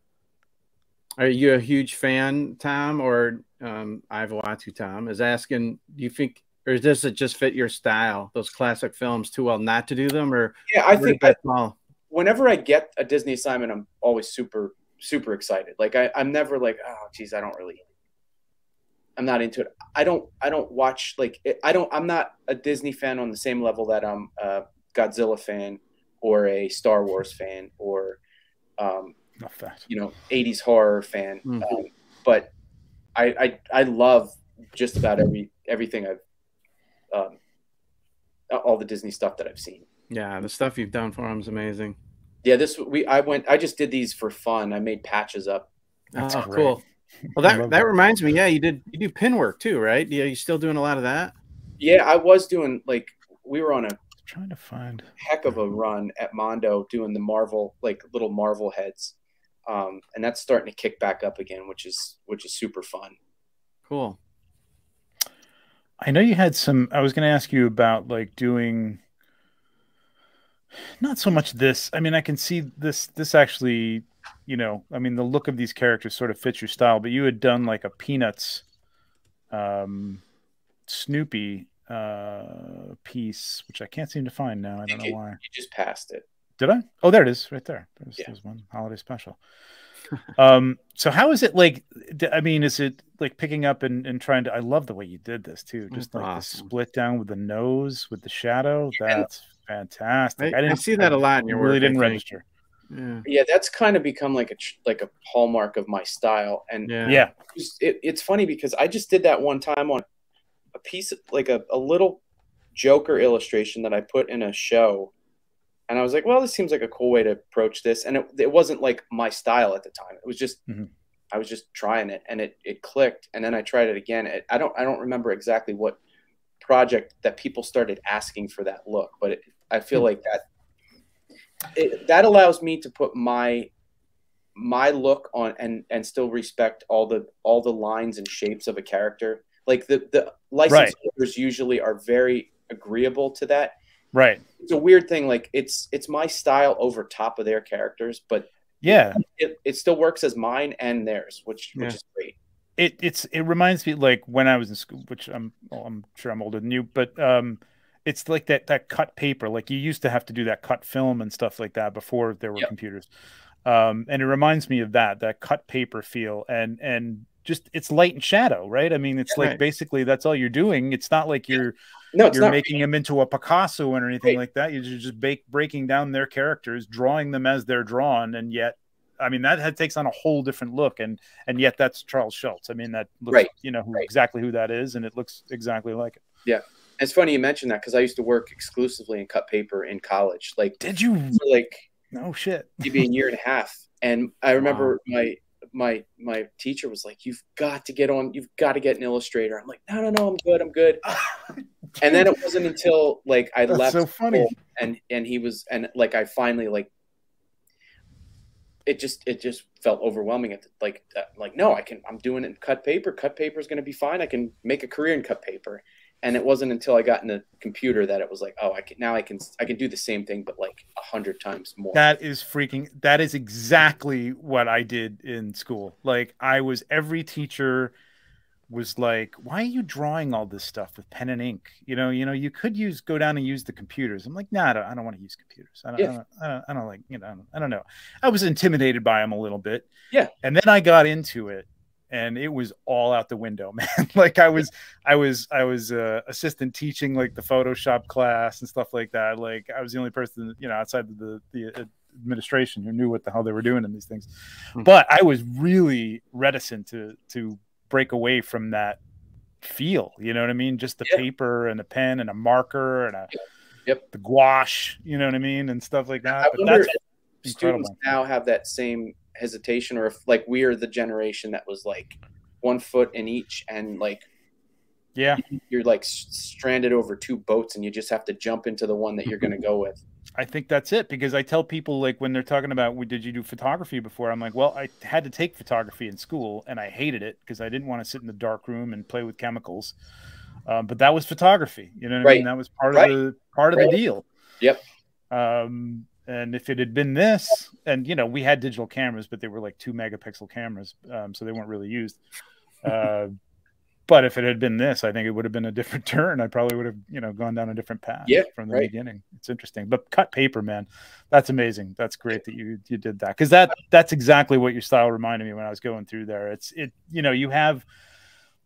are you a huge fan, Tom, or um, Ivawatu Tom is asking? Do you think, or does it just fit your style? Those classic films too well not to do them, or yeah I think did that fall? whenever I get a Disney assignment, I'm always super, super excited. Like I, I'm never like, oh, geez, I don't really, I'm not into it. I don't, I don't watch like, I don't, I'm not a Disney fan on the same level that I'm a Godzilla fan or a Star Wars fan or, um, Not fact. you know, 80s horror fan. Mhm. Um, but I, I, I love just about every, everything I've, um, all the Disney stuff that I've seen. Yeah, the stuff you've done for them is amazing. Yeah, this we I went I just did these for fun. I made patches up. That's oh, great. cool. Well, that that that. reminds me. Yeah, you did you do pin work too, right? Yeah, you still doing a lot of that? Yeah, I was doing like we were on a trying to find. heck of a run at Mondo doing the Marvel like little Marvel heads. Um, and that's starting to kick back up again, which is which is super fun. Cool. I know you had some. I was going to ask you about like doing. Not so much this. I mean, I can see this. This actually, you know, I mean, the look of these characters sort of fits your style. But you had done like a Peanuts, um, Snoopy uh piece, which I can't seem to find now. I don't know why. You just passed it. Did I? Oh, there it is, right there. There's, Yeah. there's one holiday special. um, so how is it like? I mean, is it like picking up and, and trying to? I love the way you did this too. Just That's like the awesome. split down with the nose with the shadow. Yeah. That's fantastic. I, I see that a lot in your really work. I didn't register. Yeah. Yeah, that's kind of become like a like a hallmark of my style. And Yeah. Yeah. it, it's funny because I just did that one time on a piece of like a, a little Joker illustration that I put in a show. And I was like, well, this seems like a cool way to approach this. And it, it wasn't like my style at the time. It was just, Mhm. I was just trying it and it it clicked and then I tried it again. It, I don't I don't remember exactly what project that people started asking for that look, but it, I feel like that it, that allows me to put my my look on and and still respect all the all the lines and shapes of a character. Like the the license Right. holders usually are very agreeable to that. Right. It's a weird thing. Like it's it's my style over top of their characters, but Yeah. it, it still works as mine and theirs, which Yeah. which is great. it it's it reminds me like when I was in school, which I'm well, I'm sure I'm older than you, but um, it's like that that cut paper. Like you used to have to do that cut film and stuff like that before there were Yep. computers. Um, and it reminds me of that that cut paper feel and and just it's light and shadow, right? I mean, it's like Right. basically that's all you're doing. It's not like you're No, you're making them into a Picasso or anything Right. like that. You're just bake, breaking down their characters, drawing them as they're drawn, and yet, I mean, that had, takes on a whole different look, and and yet that's Charles Schulz. I mean, that looks, Right. you know, who, Right. exactly who that is, and it looks exactly like it. Yeah. It's funny you mentioned that because I used to work exclusively in cut paper in college, like Did you? like No shit. maybe a year and a half. And I remember my my my teacher was like, "You've got to get on. You've got to get an illustrator." I'm like, "No, no, no, I'm good. I'm good." And then it wasn't until like I That's left so funny. school and and he was and like I finally like it just it just felt overwhelming at the, like uh, like no I can I'm doing it in cut paper cut paper is going to be fine I can make a career in cut paper and it wasn't until I got in the computer that it was like oh I can now I can I can do the same thing but like a hundred times more That is freaking. That is exactly what I did in school. Like I was every teacher was like, "Why are you drawing all this stuff with pen and ink? You know, you know, you could use go down and use the computers." I'm like, "Nah, I don't, I don't want to use computers. I don't, Yeah. I, don't, I, don't, I don't like, you know, I don't, I don't know." I was intimidated by them a little bit. Yeah. And then I got into it, and it was all out the window, man. like I was, I was, I was uh, assistant teaching like the Photoshop class and stuff like that. Like I was the only person, you know, outside the the administration who knew what the hell they were doing in these things. Hmm. But I was really reticent to to break away from that feel. You know what I mean? Just the Yeah. paper and a pen and a marker and a Yep. the gouache. You know what I mean? And stuff like that. I But that's students now have that same hesitation or if like we are the generation that was like one foot in each and like Yeah, you're like stranded over two boats and you just have to jump into the one that you're going to go with I think that's it because I tell people like when they're talking about "Well, did you do photography before? I'm like, well, I had to take photography in school and I hated it because I didn't want to sit in the dark room and play with chemicals. Um, but that was photography, you know what I Right. mean? That was part Right. of the part of Right. the deal. Yep. Um, and if it had been this, and you know, we had digital cameras, but they were like two megapixel cameras, um, so they weren't really used. Uh, but if it had been this, I think it would have been a different turn. I probably would have, you know, gone down a different path Yeah, from the right. beginning. It's interesting, but cut paper, man, that's amazing. That's great that you you did that because that that's exactly what your style reminded me when I was going through there. It's it, you know, you have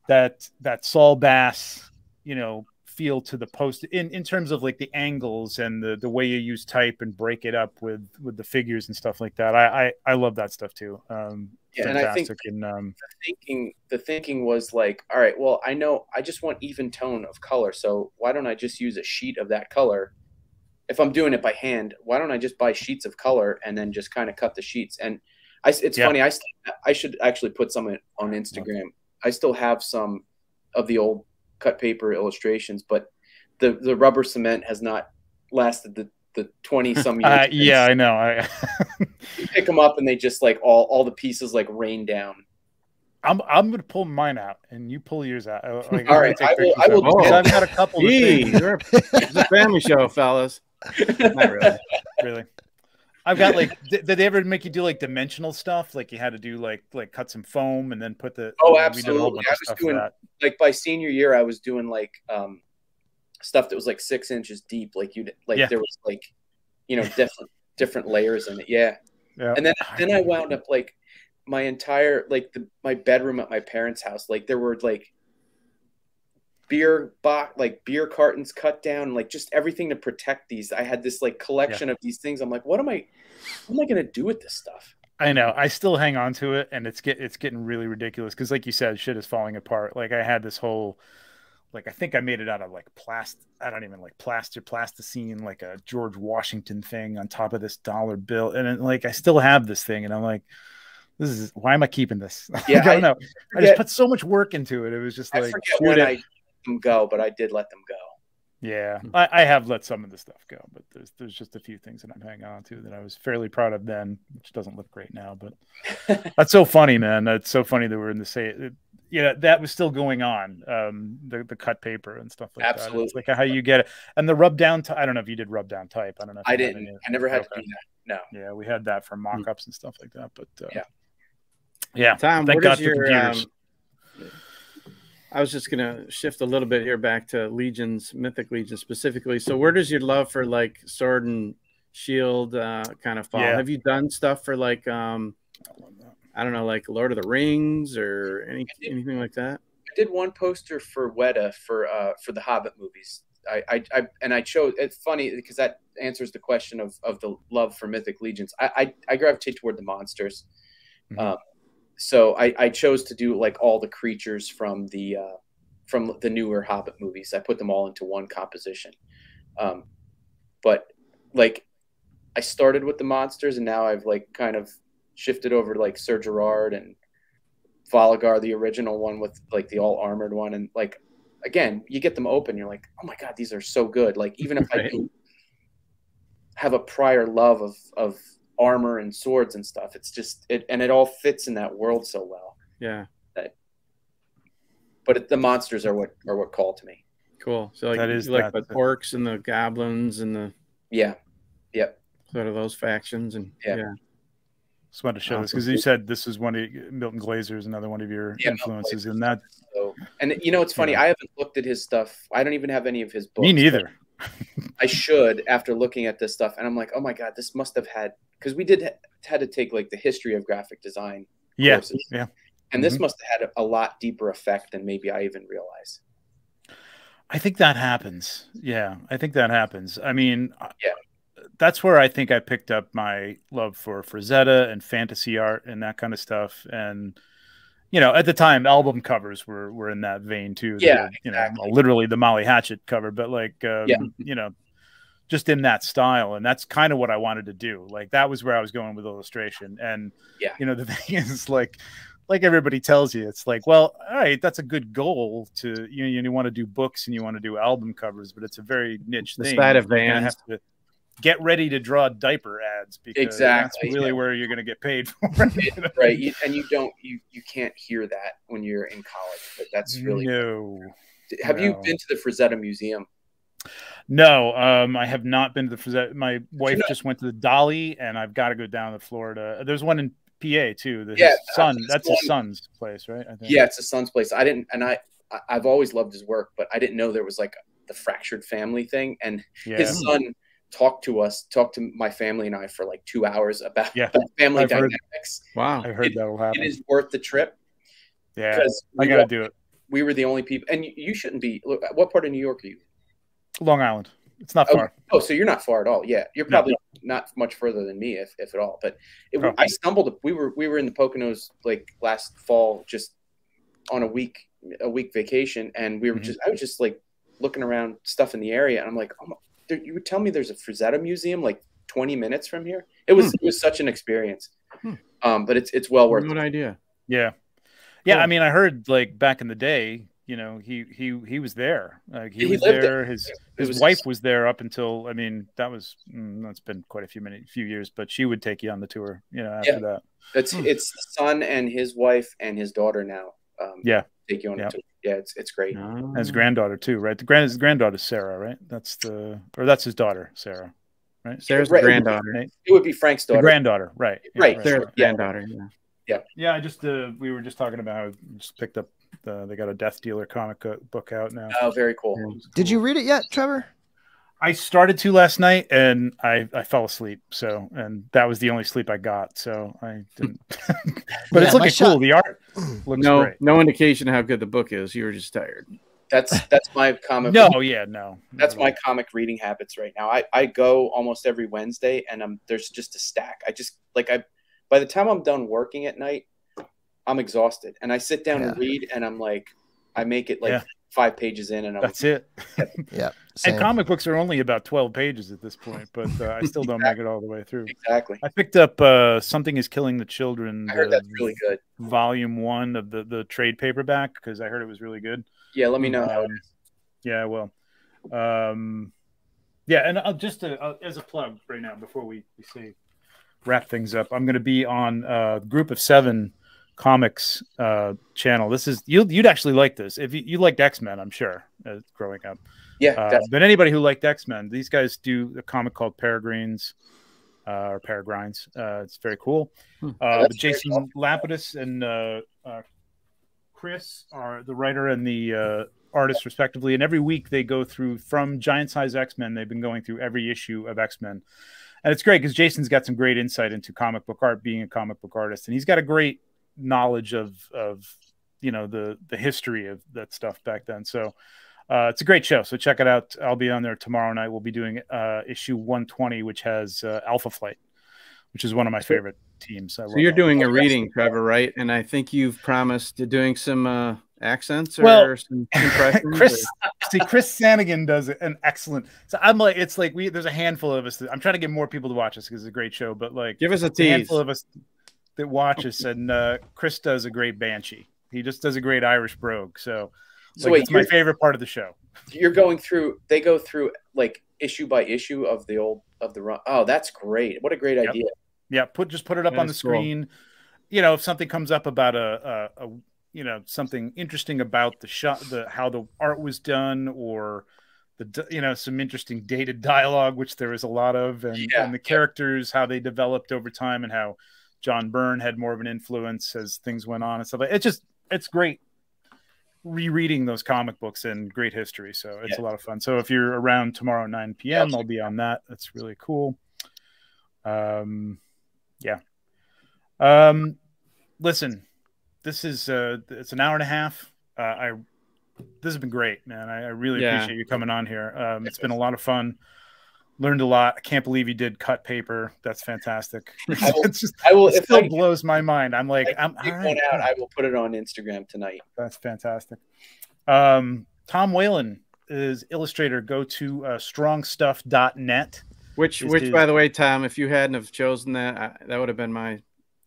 that that Saul Bass, you know, feel to the post in in terms of like the angles and the the way you use type and break it up with with the figures and stuff like that. I I, I love that stuff too. Um, Yeah, and I think- and um, thinking the thinking was like all right well i know i just want even tone of color so why don't i just use a sheet of that color if i'm doing it by hand why don't i just buy sheets of color and then just kind of cut the sheets and I, it's Yeah. funny I, I should actually put some on instagram i still have some of the old cut paper illustrations but the the rubber cement has not lasted the the 20 some years uh, yeah, I know. I you pick them up and they just like all all the pieces like rain down I'm I'm gonna pull mine out and you pull yours out. Uh, Like, All I'm right, gonna take I will- pictures I will of it, because do I've got a couple of Gee, things. it's a family show, fellas. Not really. really. I've got like did, did they ever make you do like dimensional stuff? Like you had to do like like cut some foam and then put the Oh, we did a absolutely. I was doing- like by senior year i was doing like um stuff that was like six inches deep like you like Yeah. there was like you know different different layers in it yeah Yeah. and then then i wound up like my entire like the my bedroom at my parents house like there were like beer box like beer cartons cut down like just everything to protect these i had this like collection of these things i'm like what am i what am i going to do with this stuff I know. I still hang on to it, and it's get it's getting really ridiculous because, like you said, shit is falling apart. Like I had this whole, like I think I made it out of like plast. I don't even like plaster plasticine, like a George Washington thing on top of this dollar bill, and it, like I still have this thing, and I'm like, this is why am I keeping this? Yeah, I don't know. I just put so much work into it. It was just I like forget when. I them go, but I did let them go. Yeah, I, I have let some of the stuff go, but there's there's just a few things that I'm hanging on to that I was fairly proud of then, which doesn't look great now. But that's so funny, man. That's so funny that we're in the same. You know, that was still going on. Um, the the cut paper and stuff like that. Absolutely. Like how you get it, and the rub down. T- I don't know if you did rub down type. I don't know. If I didn't. any- I never had to do that. No. Yeah, we had that for mock-ups and stuff like that. But uh, Yeah. yeah, Tom, Thank what God is for your? computers. Um, I was just gonna shift a little bit here back to legions, mythic legions specifically. So, where does your love for like sword and shield uh, kind of fall? Yeah. Have you done stuff for like um, I don't know, like Lord of the Rings or any anything like that? I did one poster for Weta for uh for the Hobbit movies. I, I, I and I chose. It's funny because that answers the question of of the love for mythic legions. I I, I gravitate toward the monsters. Mhm. Um, so I, I chose to do like all the creatures from the uh, from the newer Hobbit movies. I put them all into one composition. Um, but like I started with the monsters and now I've like kind of shifted over to like Sir Gerard and Volagar, the original one with like the all armored one. And like, again, you get them open, you're like, oh my God, these are so good. Like, even if I Right. do have a prior love of, of armor and swords and stuff, it's just, it, and it all fits in that world so well. Yeah, But it, the monsters are what, are what call to me. cool. So like That is you like the orcs and the goblins and the Yeah. Yep. sort of those factions and Yeah. yeah. Just wanted to show this because you said this is one of Milton Glaser's another one of your Yeah, influences, Glaser's and that So, and you know, it's funny. Yeah. I haven't looked at his stuff. I don't even have any of his books. me neither. I should after looking at this stuff, and I'm like, oh my god, this must have had because we did had to take like the history of graphic design Yeah, courses, yeah. and this Mhm. must have had a, lot deeper effect than maybe I even realize. I think that happens. Yeah, I think that happens. I mean, Yeah. that's where I think I picked up my love for Frazetta and fantasy art and that kind of stuff. And you know, at the time, album covers were were in that vein too. Yeah, were, you know, exactly. well, literally the Molly Hatchet cover, but like, um, Yeah. you know, just in that style. And that's kind of what I wanted to do. Like that was where I was going with illustration. And Yeah. you know, the thing is like. Like everybody tells you, it's like, well, all right, that's a good goal to you know, you want to do books and you want to do album covers, but it's a very niche The thing. side of You're have to get ready to draw diaper ads because Exactly, that's really yeah. where you're going to get paid for it. right? You, and you don't you you can't hear that when you're in college, but that's really. no, have you been to the Frazetta Museum? No. Um, I have not been to the. My wife know- just went to the Dali, and I've got to go down to Florida. There's one in PA too. The, Yeah, son. that's That's his son's place, right? I think. Yeah, it's his son's place. I didn't, and I I- I've always loved his work, but I didn't know there was like the fractured family thing, and yeah. his son talked to us, talked to my family and I for like two hours about, Yeah. about family I've heard- dynamics. Wow. I heard that will happen. is worth the trip Yeah, I we, got to were- do it. we were the only people, and you, you shouldn't be. Look, what part of New York are you? Long Island. It's not Oh, far. Oh, so you're not far at all. Yeah, you're No. probably not much further than me, if, if at all. But it, Oh. I stumbled. We were we were in the Poconos like last fall, just on a week a week vacation, and we were Mhm. just I was just like looking around stuff in the area, and I'm like, oh my, there, you would tell me there's a Frazetta museum like 20 minutes from here. It was it was such an experience. Hmm. Um, but it's it's well worth. Good it. idea. Yeah, yeah. Cool. I mean, I heard like back in the day, you know, he he he was there. Like he, He was lived there. His It his was wife was there up until I mean that was mm, that's been quite a few minutes, few years, but she would take you on the tour. You know, after Yeah. that. It's Hmm. it's the son and his wife and his daughter now. Um, Yeah. take you on Yeah. a tour. Yeah, it's it's great. Oh. His granddaughter too, right? The grand his granddaughter's Sarah, right? That's the or that's his daughter, Sarah, right? Sarah's Right. granddaughter. Right? It would be Frank's The daughter. granddaughter, right? Yeah, Right, Sarah's right. Yeah. granddaughter. Yeah. Yeah, I just uh, we were just talking about how I just picked up the they got a Death Dealer comic book out now. oh, very cool. Did you read it yet, Trevor? I started to last night and I, I fell asleep. So, and that was the only sleep I got. So I didn't, but Yeah, it's my looking shot- cool. The art looks No, great. no indication how good the book is. You were just tired. That's that's my comic. No, yeah, no. that's no. my comic reading habits right now. I, I go almost every Wednesday, and I'm there's just a stack. I just like I by the time I'm done working at night, I'm exhausted, and I sit down and read, and I'm like, I make it like Yeah. five pages in, and I'm That's it. Yeah. And comic books are only about 12 pages at this point, but uh, I still don't make it all the way through. exactly. I picked up uh, Something is Killing the Children, I heard that's really good. volume one of the, the trade paperback, because I heard it was really good. Yeah, let me know how it Um. Yeah, well, um, yeah, and I'll just uh, uh, as a plug right now before we, we say wrap things up, I'm going to be on a Group of Seven Comics uh, channel. This is you you'd actually like this if you, you liked X Men, I'm sure, uh, growing up. Yeah, Uh, but anybody who liked X Men, these guys do a comic called Peregrines uh, or Peregrines. Uh, it's very cool. Hmm. Uh, That's but Jason Lapidus and uh, uh, Chris are the writer and the uh, artist, respectively. And every week they go through from Giant Size X Men. They've been going through every issue of X Men. And it's great because Jason's got some great insight into comic book art, being a comic book artist, and he's got a great knowledge of of you know the the history of that stuff back then. So uh, it's a great show. So check it out. I'll be on there tomorrow night. We'll be doing uh, issue 120, which has uh, Alpha Flight, which is one of my favorite teams. I So you're doing a reading, Trevor, right? And I think you've promised to doing some uh, accents or Well, some impressions. Chris, or- see, Chris Sanigan does an excellent. So I'm like, it's like we there's a handful of us. That, I'm trying to get more people to watch this because it's a great show. But like, Give us a tease. a handful of us that watch us, and uh, Chris does a great banshee. He just does a great Irish brogue. So, So like, wait, it's my favorite part of the show. you're going through. They go through like issue by issue of the old of the run. Oh, that's great! What a great Yep. idea. Yeah, put just put it up That on the is cool. screen. You know, if something comes up about a, a, a you know something interesting about the shot, the how the art was done, or the you know some interesting dated dialogue, which there is a lot of, and, Yeah, and the characters how they developed over time, and how John Byrne had more of an influence as things went on and stuff. like It's just it's great rereading those comic books and great history. So it's a lot of fun. So if you're around tomorrow 9 p.m., I'll be on that. That's really cool. Um, yeah. Um, listen, this is uh, it's an hour and a half. Uh, I this has been great, man. I, I really Yeah. appreciate you coming on here. Um, it's been a lot of fun. Learned a lot. I can't believe you did cut paper. That's fantastic. I will- it's just I will. it still I blows my mind. I'm like, I'm take all one right, out, I will put it on Instagram tonight. that's fantastic. Um, Tom Whalen is illustrator. Go to uh, strongstuff.net. Which, Is which, his- by the way, Tom, if you hadn't have chosen that, I, that would have been my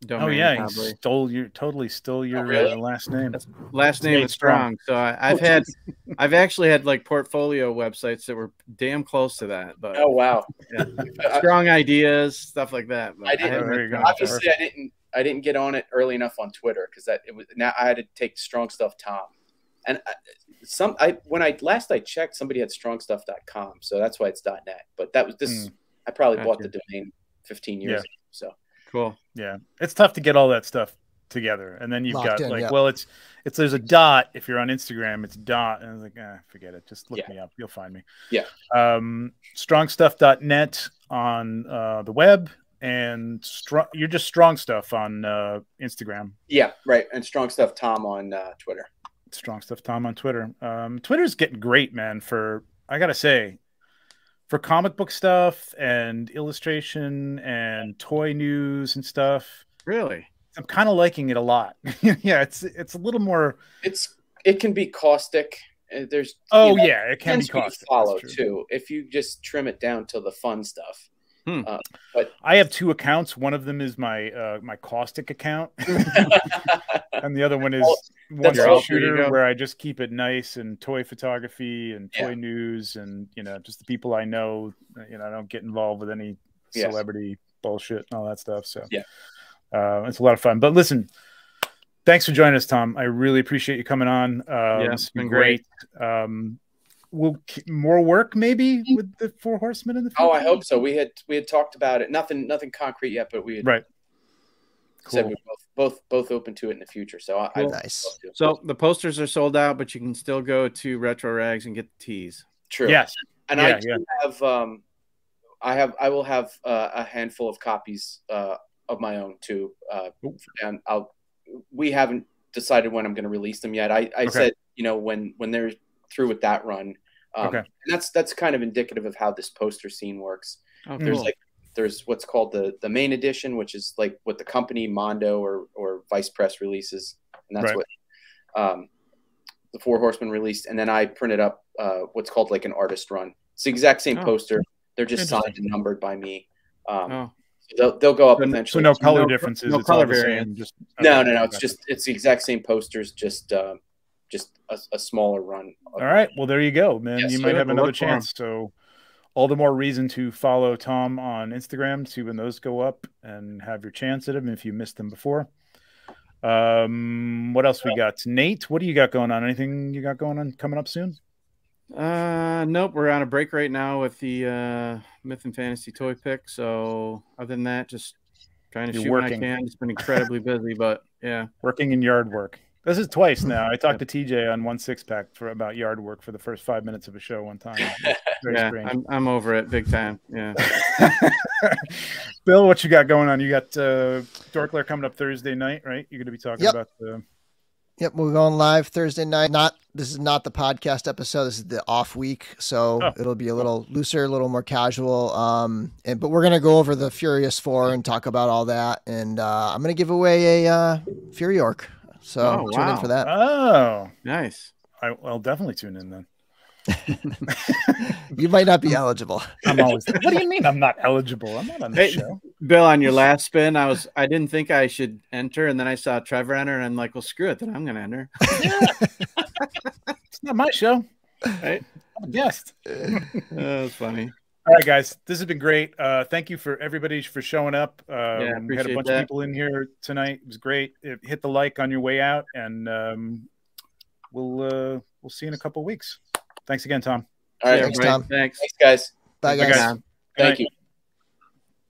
domain. Oh yeah, he probably. stole your totally stole your really? uh, last name. That's- Last name is strong. So I, I've Oh, had, geez. I've actually had like portfolio websites that were damn close to that, but Oh wow! Yeah. Strong ideas, stuff like that. But I didn't- haven't had you go. time. obviously I didn't I didn't get on it early enough on Twitter because that it was now I had to take strong stuff Tom and I, some I when I last I checked somebody had strongstuff.com so that's why it's .net but that was this I probably bought the domain 15 years Yeah. ago so Cool. Yeah, it's tough to get all that stuff together, and then you've Locked got in, like, yeah. well, it's it's there's a dot if you're on Instagram, it's dot, and I was like, ah, forget it, just look Yeah. me up, you'll find me. Yeah. Um, strongstuff.net on uh, the web, and strong, you're just strong stuff on uh, Instagram. yeah right and strong stuff Tom on uh, Twitter Strong stuff Tom on Twitter. Um, Twitter's getting great, man. For I gotta say, for comic book stuff and illustration and toy news and stuff. Really? I'm kind of liking it a lot. yeah, it's it's a little more. it's it can be caustic Uh, there's Oh you know, yeah, it can be depends caustic. follow too if you just trim it down to the fun stuff I have two accounts. One of them is my uh, my caustic account, and the other one is one that's a all- shooter you go. where I just keep it nice and toy photography and toy Yeah. news and you know just the people I know. You know, I don't get involved with any Yes. celebrity bullshit and all that stuff. So Yeah. uh, it's a lot of fun. But listen. Thanks for joining us, Tom. I really appreciate you coming on. Um, Yeah, it's it's been been great. Um, we'll more work maybe with the Four Horsemen in the future. oh I hope so we had we had talked about it nothing nothing concrete yet but we had Right. said we're both, both both open to it in the future so I, Cool. I'd Nice. So the posters are sold out, but you can still go to Retro Rags and get the tees. true Yes. and Yeah, I do yeah. have um I have I will have uh, a handful of copies uh, of my own too uh, and I'll we haven't decided when I'm going to release them yet I, I Okay. said you know when when they're through with that run um, Okay. and that's that's kind of indicative of how this poster scene works Oh, there's cool. like there's what's called the the main edition which is like what the company mondo or or vice press releases and that's Right. what um the Four Horsemen released, and then I printed up uh, what's called like an artist run. It's the exact same Oh. poster. They're just signed and numbered by me. Um, Oh, so they'll, they'll go up So- so So eventually. no color no- differences. no it's color the same, variants. Just no, okay, no, no. It's just it's the exact same posters, just uh, just a, a smaller run. All right. Well, there you go, man. Yes, you might have another look for 'em. chance. So, all the more reason to follow Tom on Instagram. See when those go up and have your chance at them if you missed them before. Um, what else we got? Nate, what do you got going on? Anything you got going on coming up soon? Uh, nope. We're on a break right now with the uh, Myth and Fantasy toy pick. So other than that, just trying to You're shoot working. when I can. It's been incredibly busy, but yeah. Working in yard work. This is twice now. I talked to TJ on one six pack for about yard work for the first five minutes of a show one time. Very yeah, strange. I'm I'm over it big time. Yeah. Bill, what you got going on? You got uh, Dorklair coming up Thursday night, right? You're going to be talking Yep. about the. Yep, we're going live Thursday night. Not this is not the podcast episode. This is the off week, so Oh. it'll be a little looser, a little more casual. Um, and but we're gonna go over the Furious Four and talk about all that. And uh, I'm gonna give away a uh, Fury Orc, so Oh, tune in for that. Oh, Nice. I, I'll definitely tune in then. you might not be eligible. I'm always. what do you mean I'm not eligible? I'm not on the Hey, show. Bill, on your last spin, I was I didn't think I should enter, and then I saw Trevor enter, and I'm like, well, screw it, then I'm gonna enter. It's not my show. Right? I'm a guest. That's funny. All right, guys, this has been great. Uh, thank you for everybody for showing up. Um, we had a bunch that. of people in here tonight. It was great. It- hit the like on your way out, and um, we'll uh, we'll see you in a couple weeks. Thanks again, Tom. All right, Thanks. Tom. Thanks. thanks, guys. Bye, Bye, guys. guys. Thank Good you.